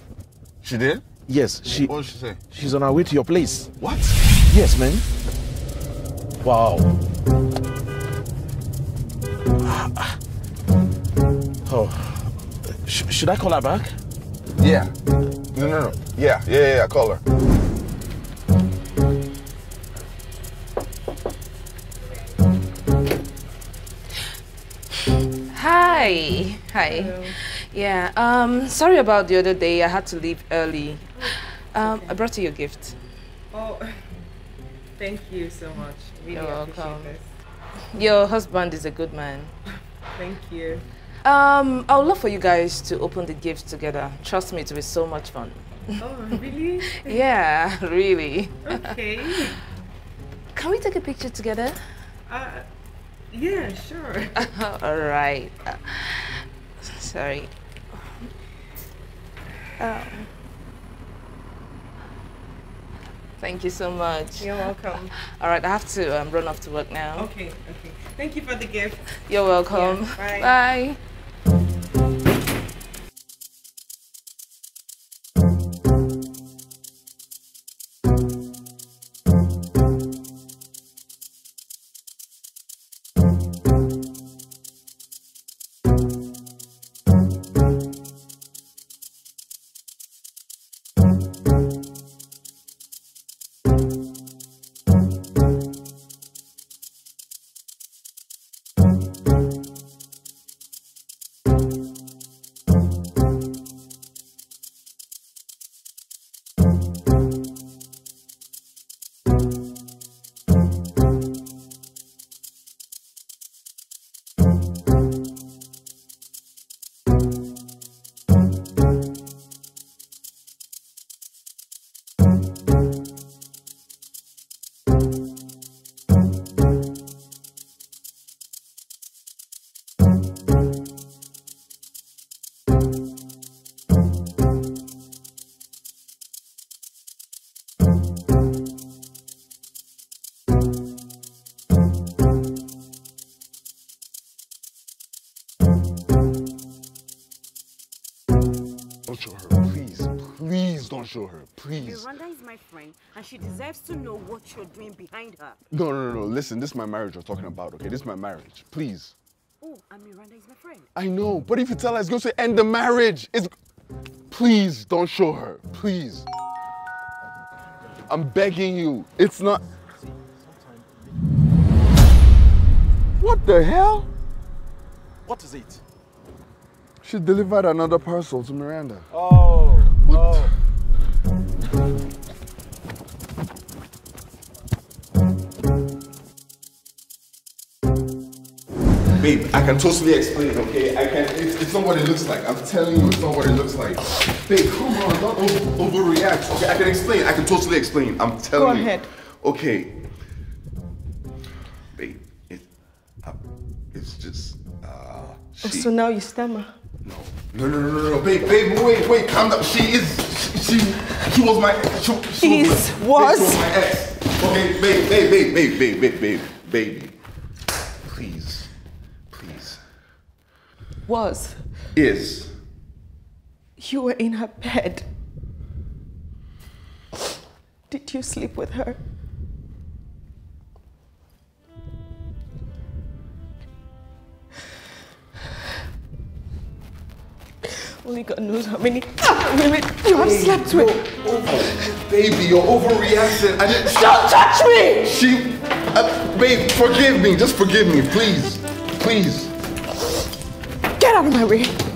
A: She did?
F: Yes, she.
A: What did she say?
F: She's on her way to your place.
A: What?
F: Yes, man. Wow. Oh. Sh- should I call her back?
A: Yeah. No, no, no. Yeah, yeah, yeah, yeah. Call her.
J: Hi. Hi. Yeah. Um. Sorry about the other day. I had to leave early. Um. I brought you your gift.
C: Oh, thank you so much. Really
J: You're
C: appreciate
J: welcome.
C: this.
J: Your husband is a good man.
C: Thank you.
J: Um. I would love for you guys to open the gift together. Trust me, it will be so much fun.
C: Oh, really?
J: Yeah. Really.
C: Okay.
J: Can we take a picture together?
C: Uh, yeah, sure.
J: All right. Uh, sorry. Um, thank you so much.
C: You're welcome.
J: All right, I have to um, run off to work now.
C: Okay, okay. Thank you for the gift.
J: You're welcome.
C: Yeah, bye.
J: Bye.
A: Show her, please.
I: Miranda is my friend, and she deserves to know what you're doing behind her.
A: No, no, no, no. Listen, this is my marriage we're talking about, okay? This is my marriage. Please.
I: Oh, and Miranda is my friend.
A: I know, but if you tell her it's going to end the marriage, it's. Please don't show her. Please. I'm begging you. It's not. What the hell?
F: What is it?
A: She delivered another parcel to Miranda.
F: Oh. Oh.
A: Babe, I can totally explain, okay? I can, it's, it's not what it looks like. I'm telling you, it's not what it looks like. Babe, come on, don't over, overreact, okay? I can explain, I can totally explain. I'm telling you.
C: Go
A: you.
C: ahead.
A: Okay. Babe, it, uh, it's just, uh,
C: Oh, so now you stammer.
A: no, no, no, no, no, babe, babe, wait, wait, calm down. She is, she, she, she was my, she, she was, my,
C: was?
A: Babe, she was my ex. Okay, babe, babe, babe, babe, babe, babe, babe, baby, please, please,
C: Was.
A: is.
C: You were in her bed. Did you sleep with her? Only God knows how many women you have slept with.
A: Over, Baby, you're overreacting. I didn't.
C: Don't touch me!
A: She, uh, babe, forgive me. Just forgive me, please, please.
C: Get out of my way.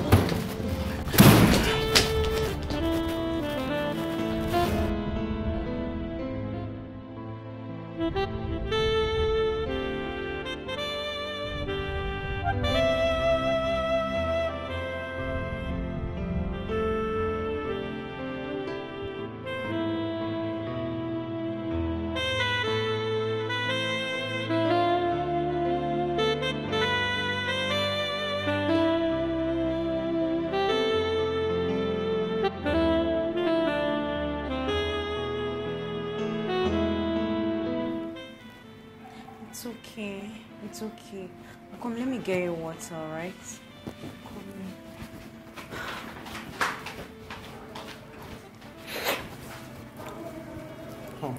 I: Okay. It's okay. Come, let me get you water, alright? Come.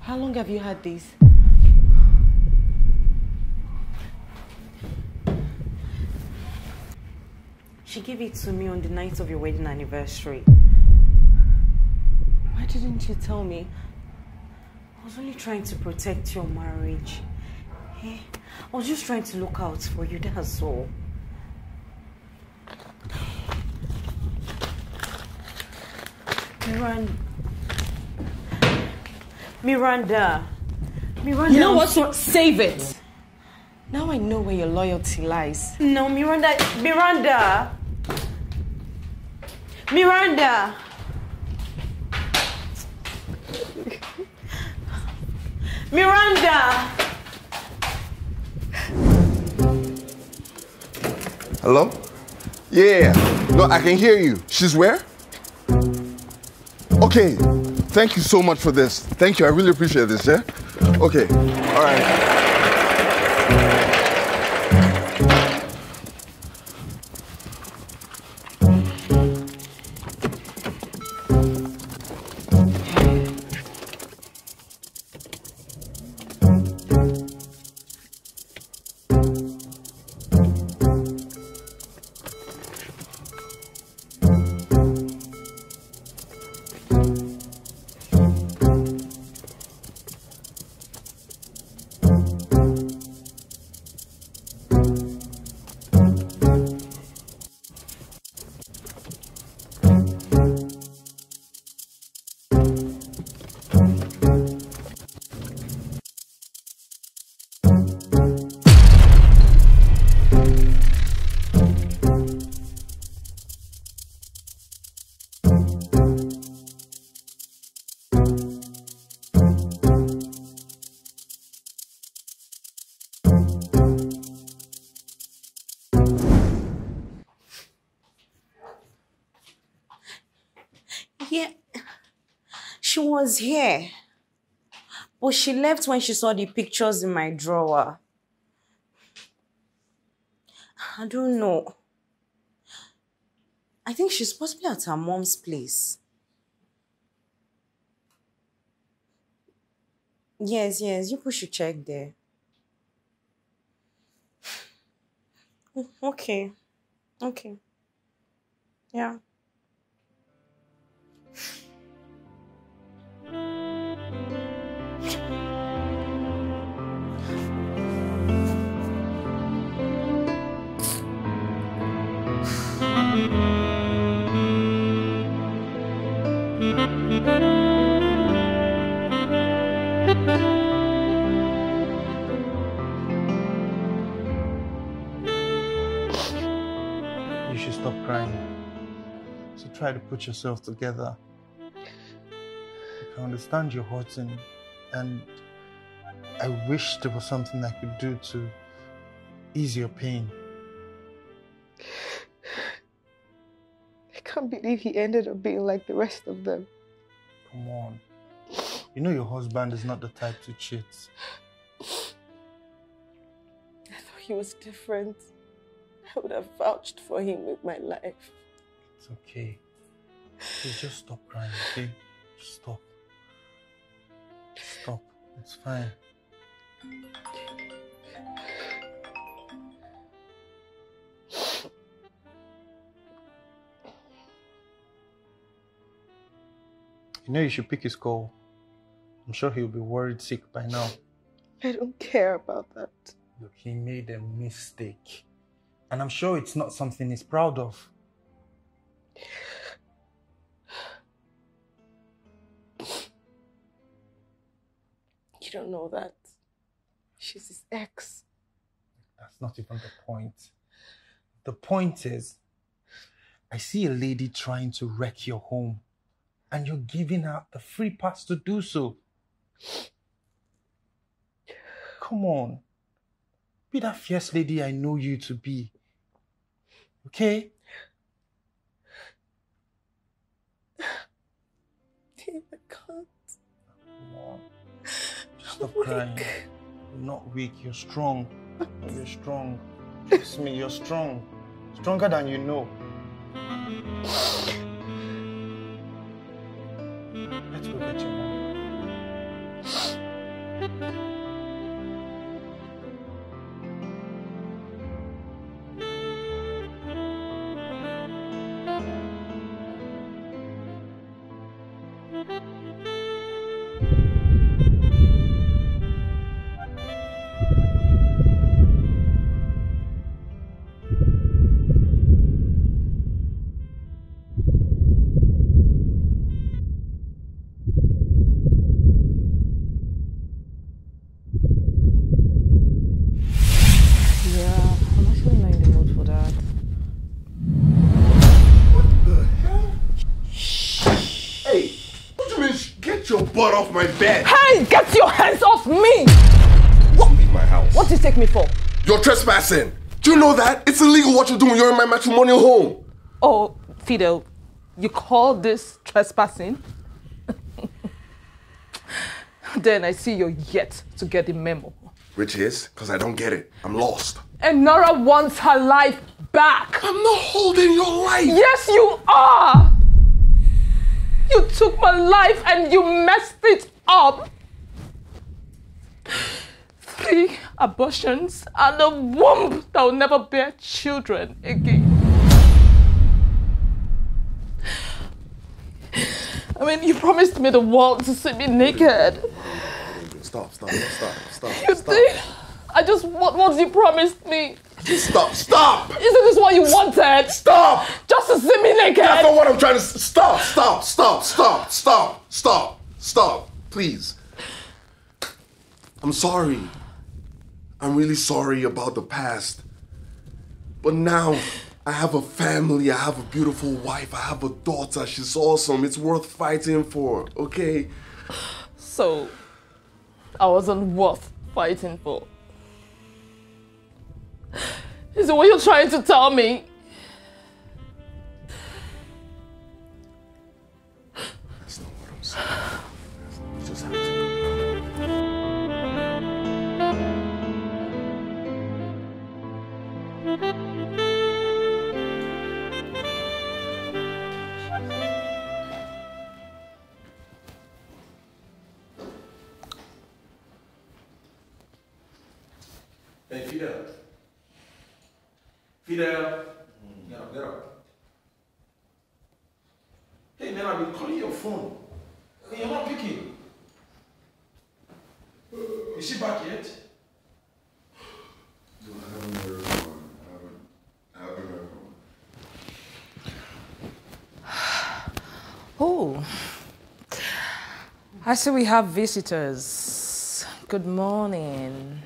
C: How long have you had these?
I: She gave it to me on the night of your wedding anniversary.
C: Why didn't you tell me?
I: I was only trying to protect your marriage. Eh? I was just trying to look out for you, that's all. Miranda. Miranda. Miranda.
C: You know what?
I: so-
C: Save it. Now I know where your loyalty lies.
I: No, Miranda. Miranda. Miranda. Miranda.
A: Hello? Yeah. No, I can hear you. She's where? Okay. Thank you so much for this. Thank you. I really appreciate this, yeah? Okay. All right.
I: Was here. But she left when she saw the pictures in my drawer. I don't know. I think she's possibly at her mom's place. Yes, yes, you push should check there. Okay. Okay. Yeah.
D: You should stop crying. So try to put yourself together. I understand you're hurting, and I wish there was something I could do to ease your pain.
C: I can't believe he ended up being like the rest of them.
D: Come on. You know your husband is not the type to cheat.
C: I thought he was different. I would have vouched for him with my life.
D: It's okay. Please just stop crying, okay? Just stop. Stop. It's fine. You know you should pick his call. I'm sure he'll be worried sick by now.
C: I don't care about that.
D: Look, he made a mistake. And I'm sure it's not something he's proud of.
C: You don't know that. She's his ex.
D: That's not even the point. The point is, I see a lady trying to wreck your home, and you're giving her the free pass to do so. Come on. Be that fierce lady I know you to be. Okay?
C: Dave, I can't.
D: Come on. Just stop crying. You're not weak, you're strong. You're strong. Trust me, you're strong. Stronger than you know.
A: My bed.
J: Hey, get your hands off me!
A: Leave my house.
J: What do you take me for?
A: You're trespassing. Do you know that? It's illegal what you're doing. You're in my matrimonial home.
J: Oh, Fidel, you call this trespassing? then I see you're yet to get the memo.
A: Which is? Because I don't get it. I'm lost.
J: And Nora wants her life back.
A: I'm not holding your life.
J: Yes, you are. You took my life and you messed it up. Three abortions and a womb that will never bear children again. I mean, you promised me the world to see me naked.
A: Stop, stop, stop, stop.
J: You did. I just what what you promised me.
A: Stop, stop!
J: Isn't this what you wanted?
A: Stop!
J: Just to see me naked.
A: That's not what I'm trying to Stop, stop, stop, stop, stop, stop, stop, please. I'm sorry. I'm really sorry about the past. But now I have a family, I have a beautiful wife, I have a daughter. She's awesome. It's worth fighting for, okay?
J: So, I wasn't worth fighting for. Is what you're trying to tell me?
F: Fidel. Get up, get up. Hey, man, I've been calling your phone. And you're not picking. Is she back yet?
A: I haven't heard from her. I haven't, I haven't heard from her.
J: Oh, I see we have visitors. Good morning.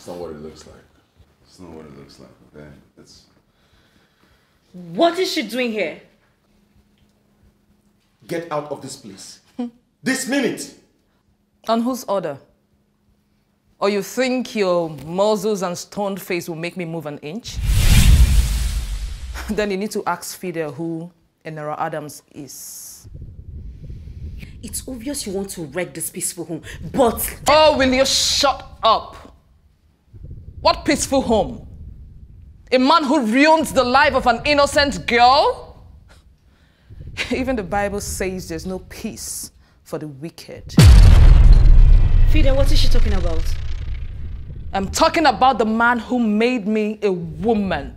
A: It's not what it looks like. It's not what it looks like, okay? It's
G: What is she doing here?
F: Get out of this place. this minute.
J: On whose order? Or you think your muscles and stoned face will make me move an inch? then you need to ask Fidel who Enera Adams is.
G: It's obvious you want to wreck this peaceful home, but.
J: Oh, will you shut up? What peaceful home? A man who ruins the life of an innocent girl? Even the Bible says there's no peace for the wicked.
G: Fidel, what is she talking about?
J: I'm talking about the man who made me a woman.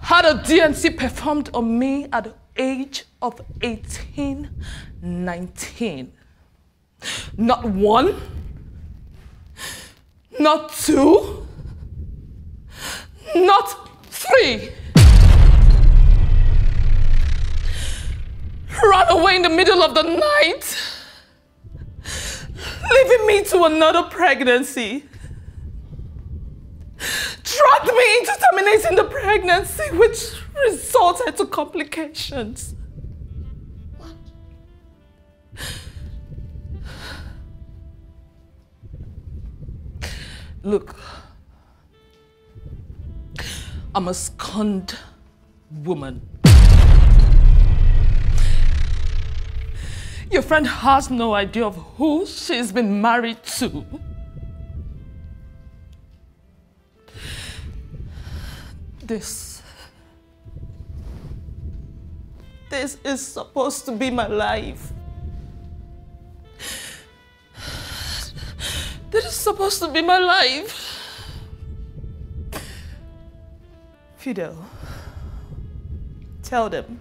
J: Had a D&C performed on me at the age of 18, 19. Not one, not two, not three. Ran away in the middle of the night leaving me to another pregnancy. Dragged me into terminating the pregnancy, which resulted to complications. Look, I'm a scorned woman. Your friend has no idea of who she's been married to. This. This is supposed to be my life. Supposed to be my life. Fidel, tell them.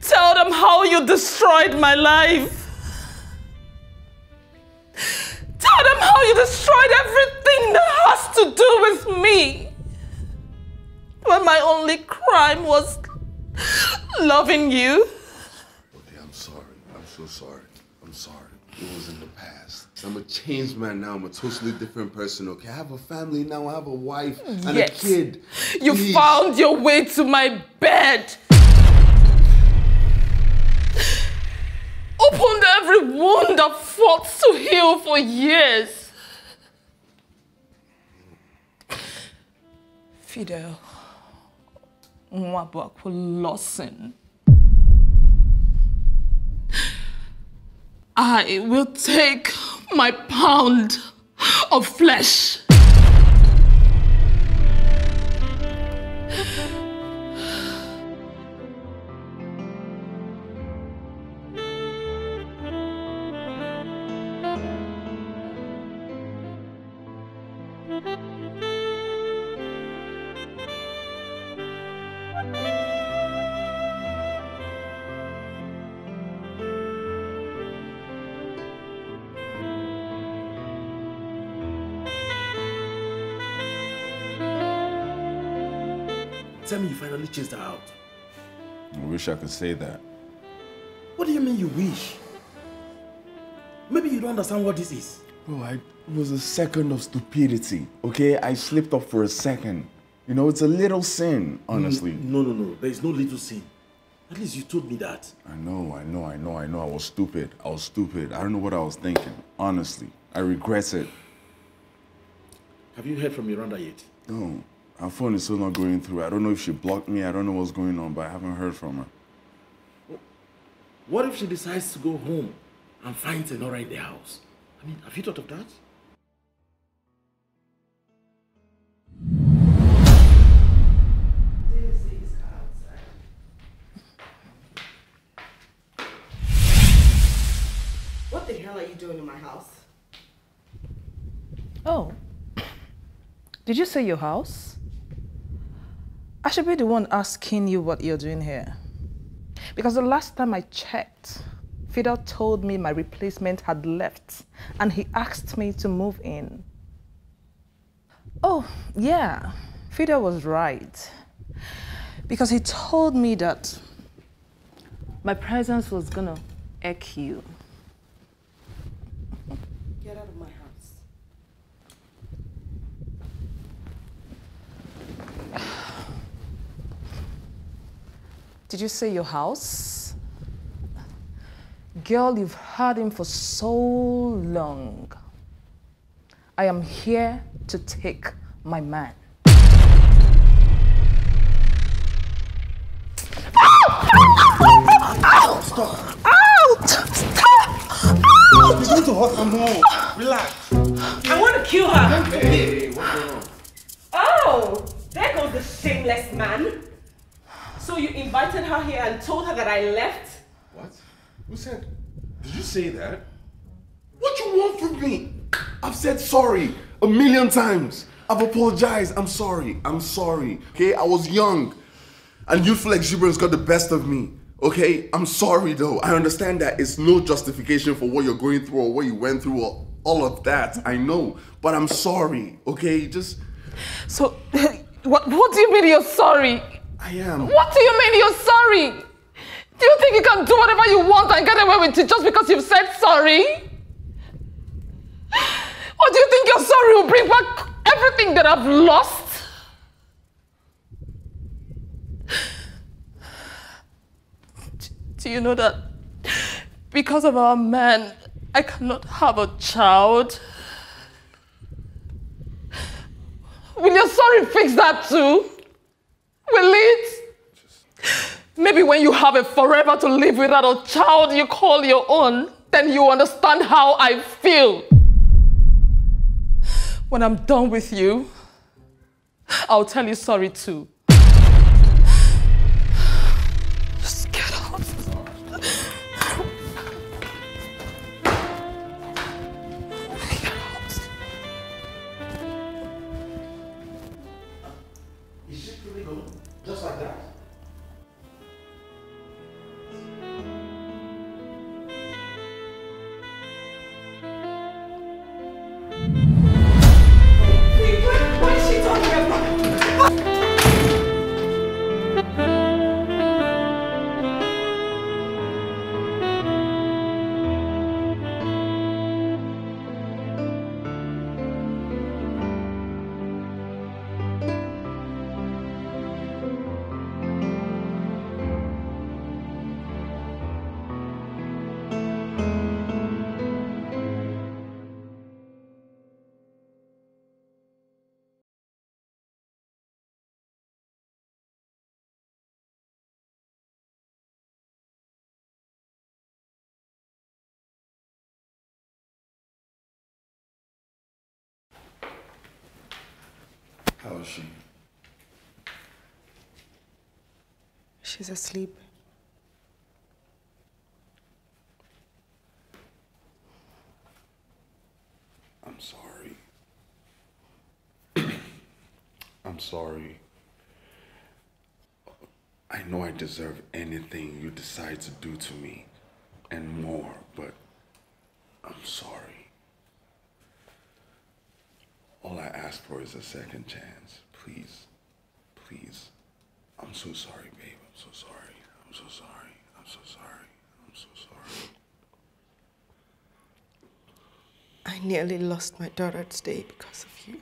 J: Tell them how you destroyed my life. Tell them how you destroyed everything that has to do with me. When my only crime was loving you.
A: Okay, I'm sorry. I'm so sorry. I'm sorry. It was in the past. I'm a changed man now. I'm a totally different person, okay? I have a family now. I have a wife and
J: Yes.
A: a kid.
J: You
A: Please.
J: found your way to my bed. Opened every wound that fought to heal for years. Fidel Mwabakwu Lawson. I will take my pound of flesh.
L: You chased her out.
A: I wish I could say that.
L: What do you mean you wish? Maybe you don't understand what this is.
A: Bro, I, it was a second of stupidity, okay? I slipped up for a second. You know, it's a little sin, mm, honestly.
L: No, no, no. There is no little sin. At least you told me that.
A: I know, I know, I know, I know. I was stupid. I was stupid. I don't know what I was thinking. Honestly, I regret it.
L: Have you heard from Miranda yet?
A: No, her phone is still not going through. I don't know if she blocked me. I don't know what's going on, but I haven't heard from her.
L: What if she decides to go home and finds Enora in the house? I mean, have you thought of that?
C: What the hell are you doing in my house?
J: Oh, did you say your house? I should be the one asking you what you're doing here. Because the last time I checked, Fidel told me my replacement had left and he asked me to move in. Oh, yeah, Fidel was right. Because he told me that my presence was gonna irk you.
C: Get out of my house.
J: Did you say your house? Girl, you've had him for so long. I am here to take my man.
D: Stop.
J: Out! Stop! Out!
D: You're going to hurt her more. Relax.
H: I want to kill her.
A: Hey, what's going on?
H: Oh, there goes the shameless man. So you invited her here and told her that I left?
A: What? Who said? Did you say that? What you want from me? I've said sorry a million times. I've apologized. I'm sorry. I'm sorry. Okay, I was young, and youthful exuberance got the best of me. Okay, I'm sorry though. I understand that it's no justification for what you're going through or what you went through or all of that. I know, but I'm sorry. Okay, just
J: So, what, what do you mean you're sorry?
A: I am.
J: What do you mean you're sorry? Do you think you can do whatever you want and get away with it just because you've said sorry? Or do you think your sorry will bring back everything that I've lost? Do you know that because of our man, I cannot have a child? Will your sorry fix that too? Will it? Maybe when you have a forever to live without a child you call your own, then you understand how I feel. When I'm done with you, I'll tell you sorry too.
C: Asleep.
A: I'm sorry. I'm sorry. I know I deserve anything you decide to do to me and more, but I'm sorry. All I ask for is a second chance. Please. Please. I'm so sorry, babe. I'm so sorry. I'm so sorry. I'm so sorry. I'm so sorry.
C: I nearly lost my daughter today because of you.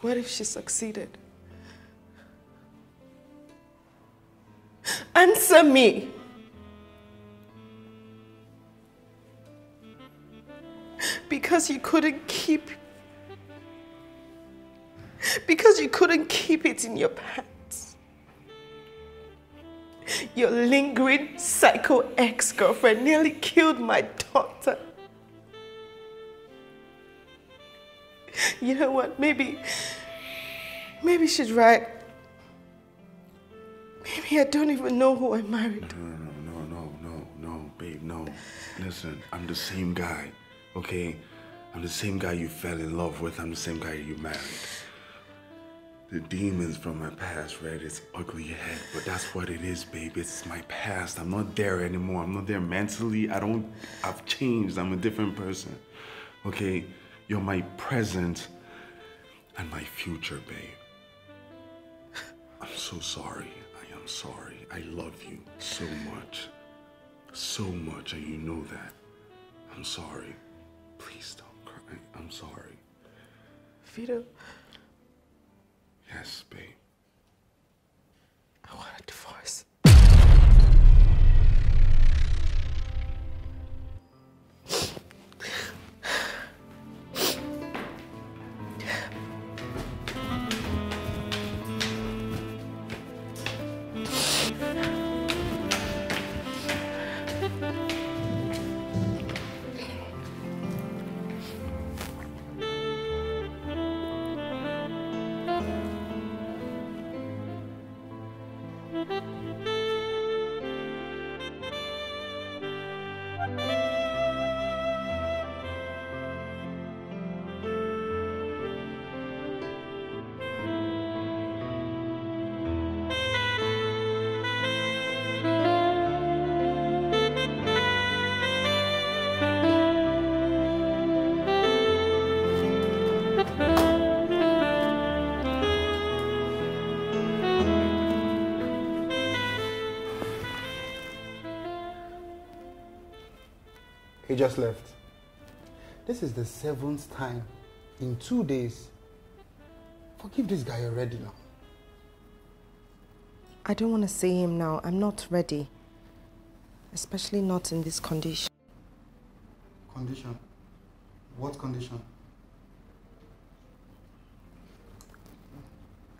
C: What if she succeeded? Answer me. Because you couldn't keep. Because you couldn't keep it in your pants. Your lingering psycho ex-girlfriend nearly killed my daughter. You know what? Maybe, maybe she's right. Maybe I don't even know who I married.
A: No, no, no, no, no, no, babe, no. Listen, I'm the same guy, okay? I'm the same guy you fell in love with. I'm the same guy you married. The demons from my past reared its ugly head, but that's what it is, babe. It's my past. I'm not there anymore. I'm not there mentally. I don't, I've changed. I'm a different person, okay? You're my present and my future, babe. I'm so sorry. I am sorry. I love you so much. So much, and you know that. I'm sorry. Please don't cry. I'm sorry.
C: Vito,
A: Yes, babe.
C: I want a divorce.
D: He just left. This is the seventh time in two days. Forgive this guy already now.
C: I don't want to see him now. I'm not ready. Especially not in this condition.
D: Condition? What condition?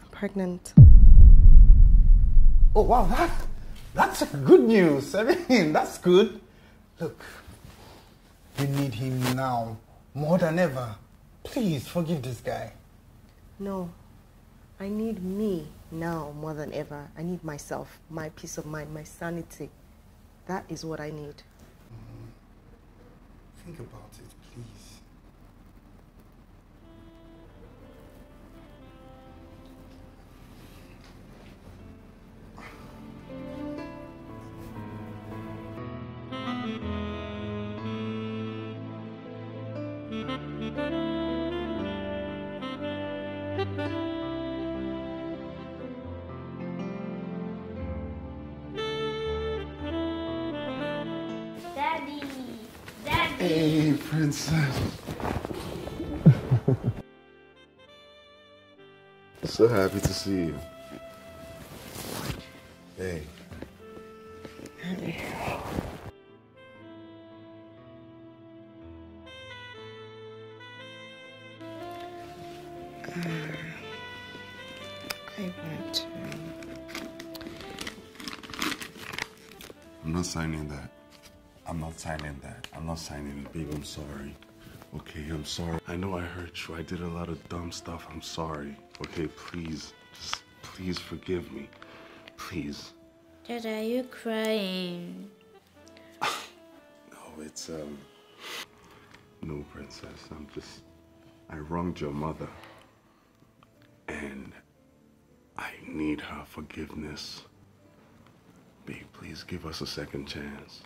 C: I'm pregnant.
D: Oh wow, that that's good news. I mean, that's good. Look, you need him now more than ever. Please forgive this guy.
C: No. I need me now more than ever. I need myself, my peace of mind, my sanity. That is what I need. Mm.
D: Think about it,
A: Hey, princess. so happy to see you. Hey. Sorry. Okay, I'm sorry. I know I hurt you. I did a lot of dumb stuff. I'm sorry. Okay, please. Just please forgive me. Please.
B: Dad, are you crying?
A: No, it's um no princess. I'm just I wronged your mother. And I need her forgiveness. Babe, please give us a second chance.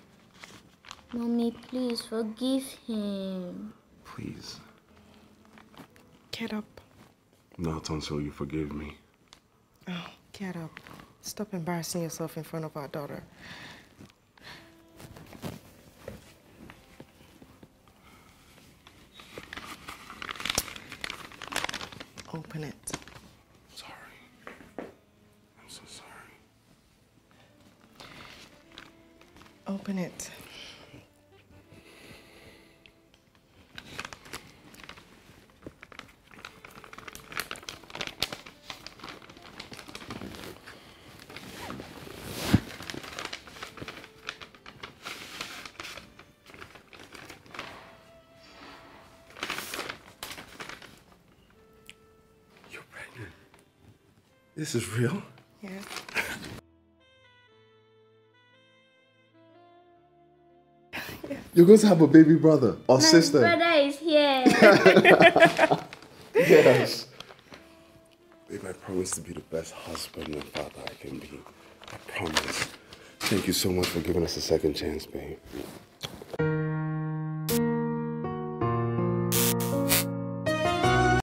B: Mommy, please forgive him.
A: Please.
C: Get up.
A: Not until you forgive me.
C: Oh, get up. Stop embarrassing yourself in front of our daughter. Open it.
A: Sorry. I'm so sorry.
C: Open it.
A: This is real?
C: Yeah.
A: You're going to have a baby brother or
B: My
A: sister.
B: brother is here.
A: Yes. Babe, I promise to be the best husband and father I can be. I promise. Thank you so much for giving us a second chance, babe.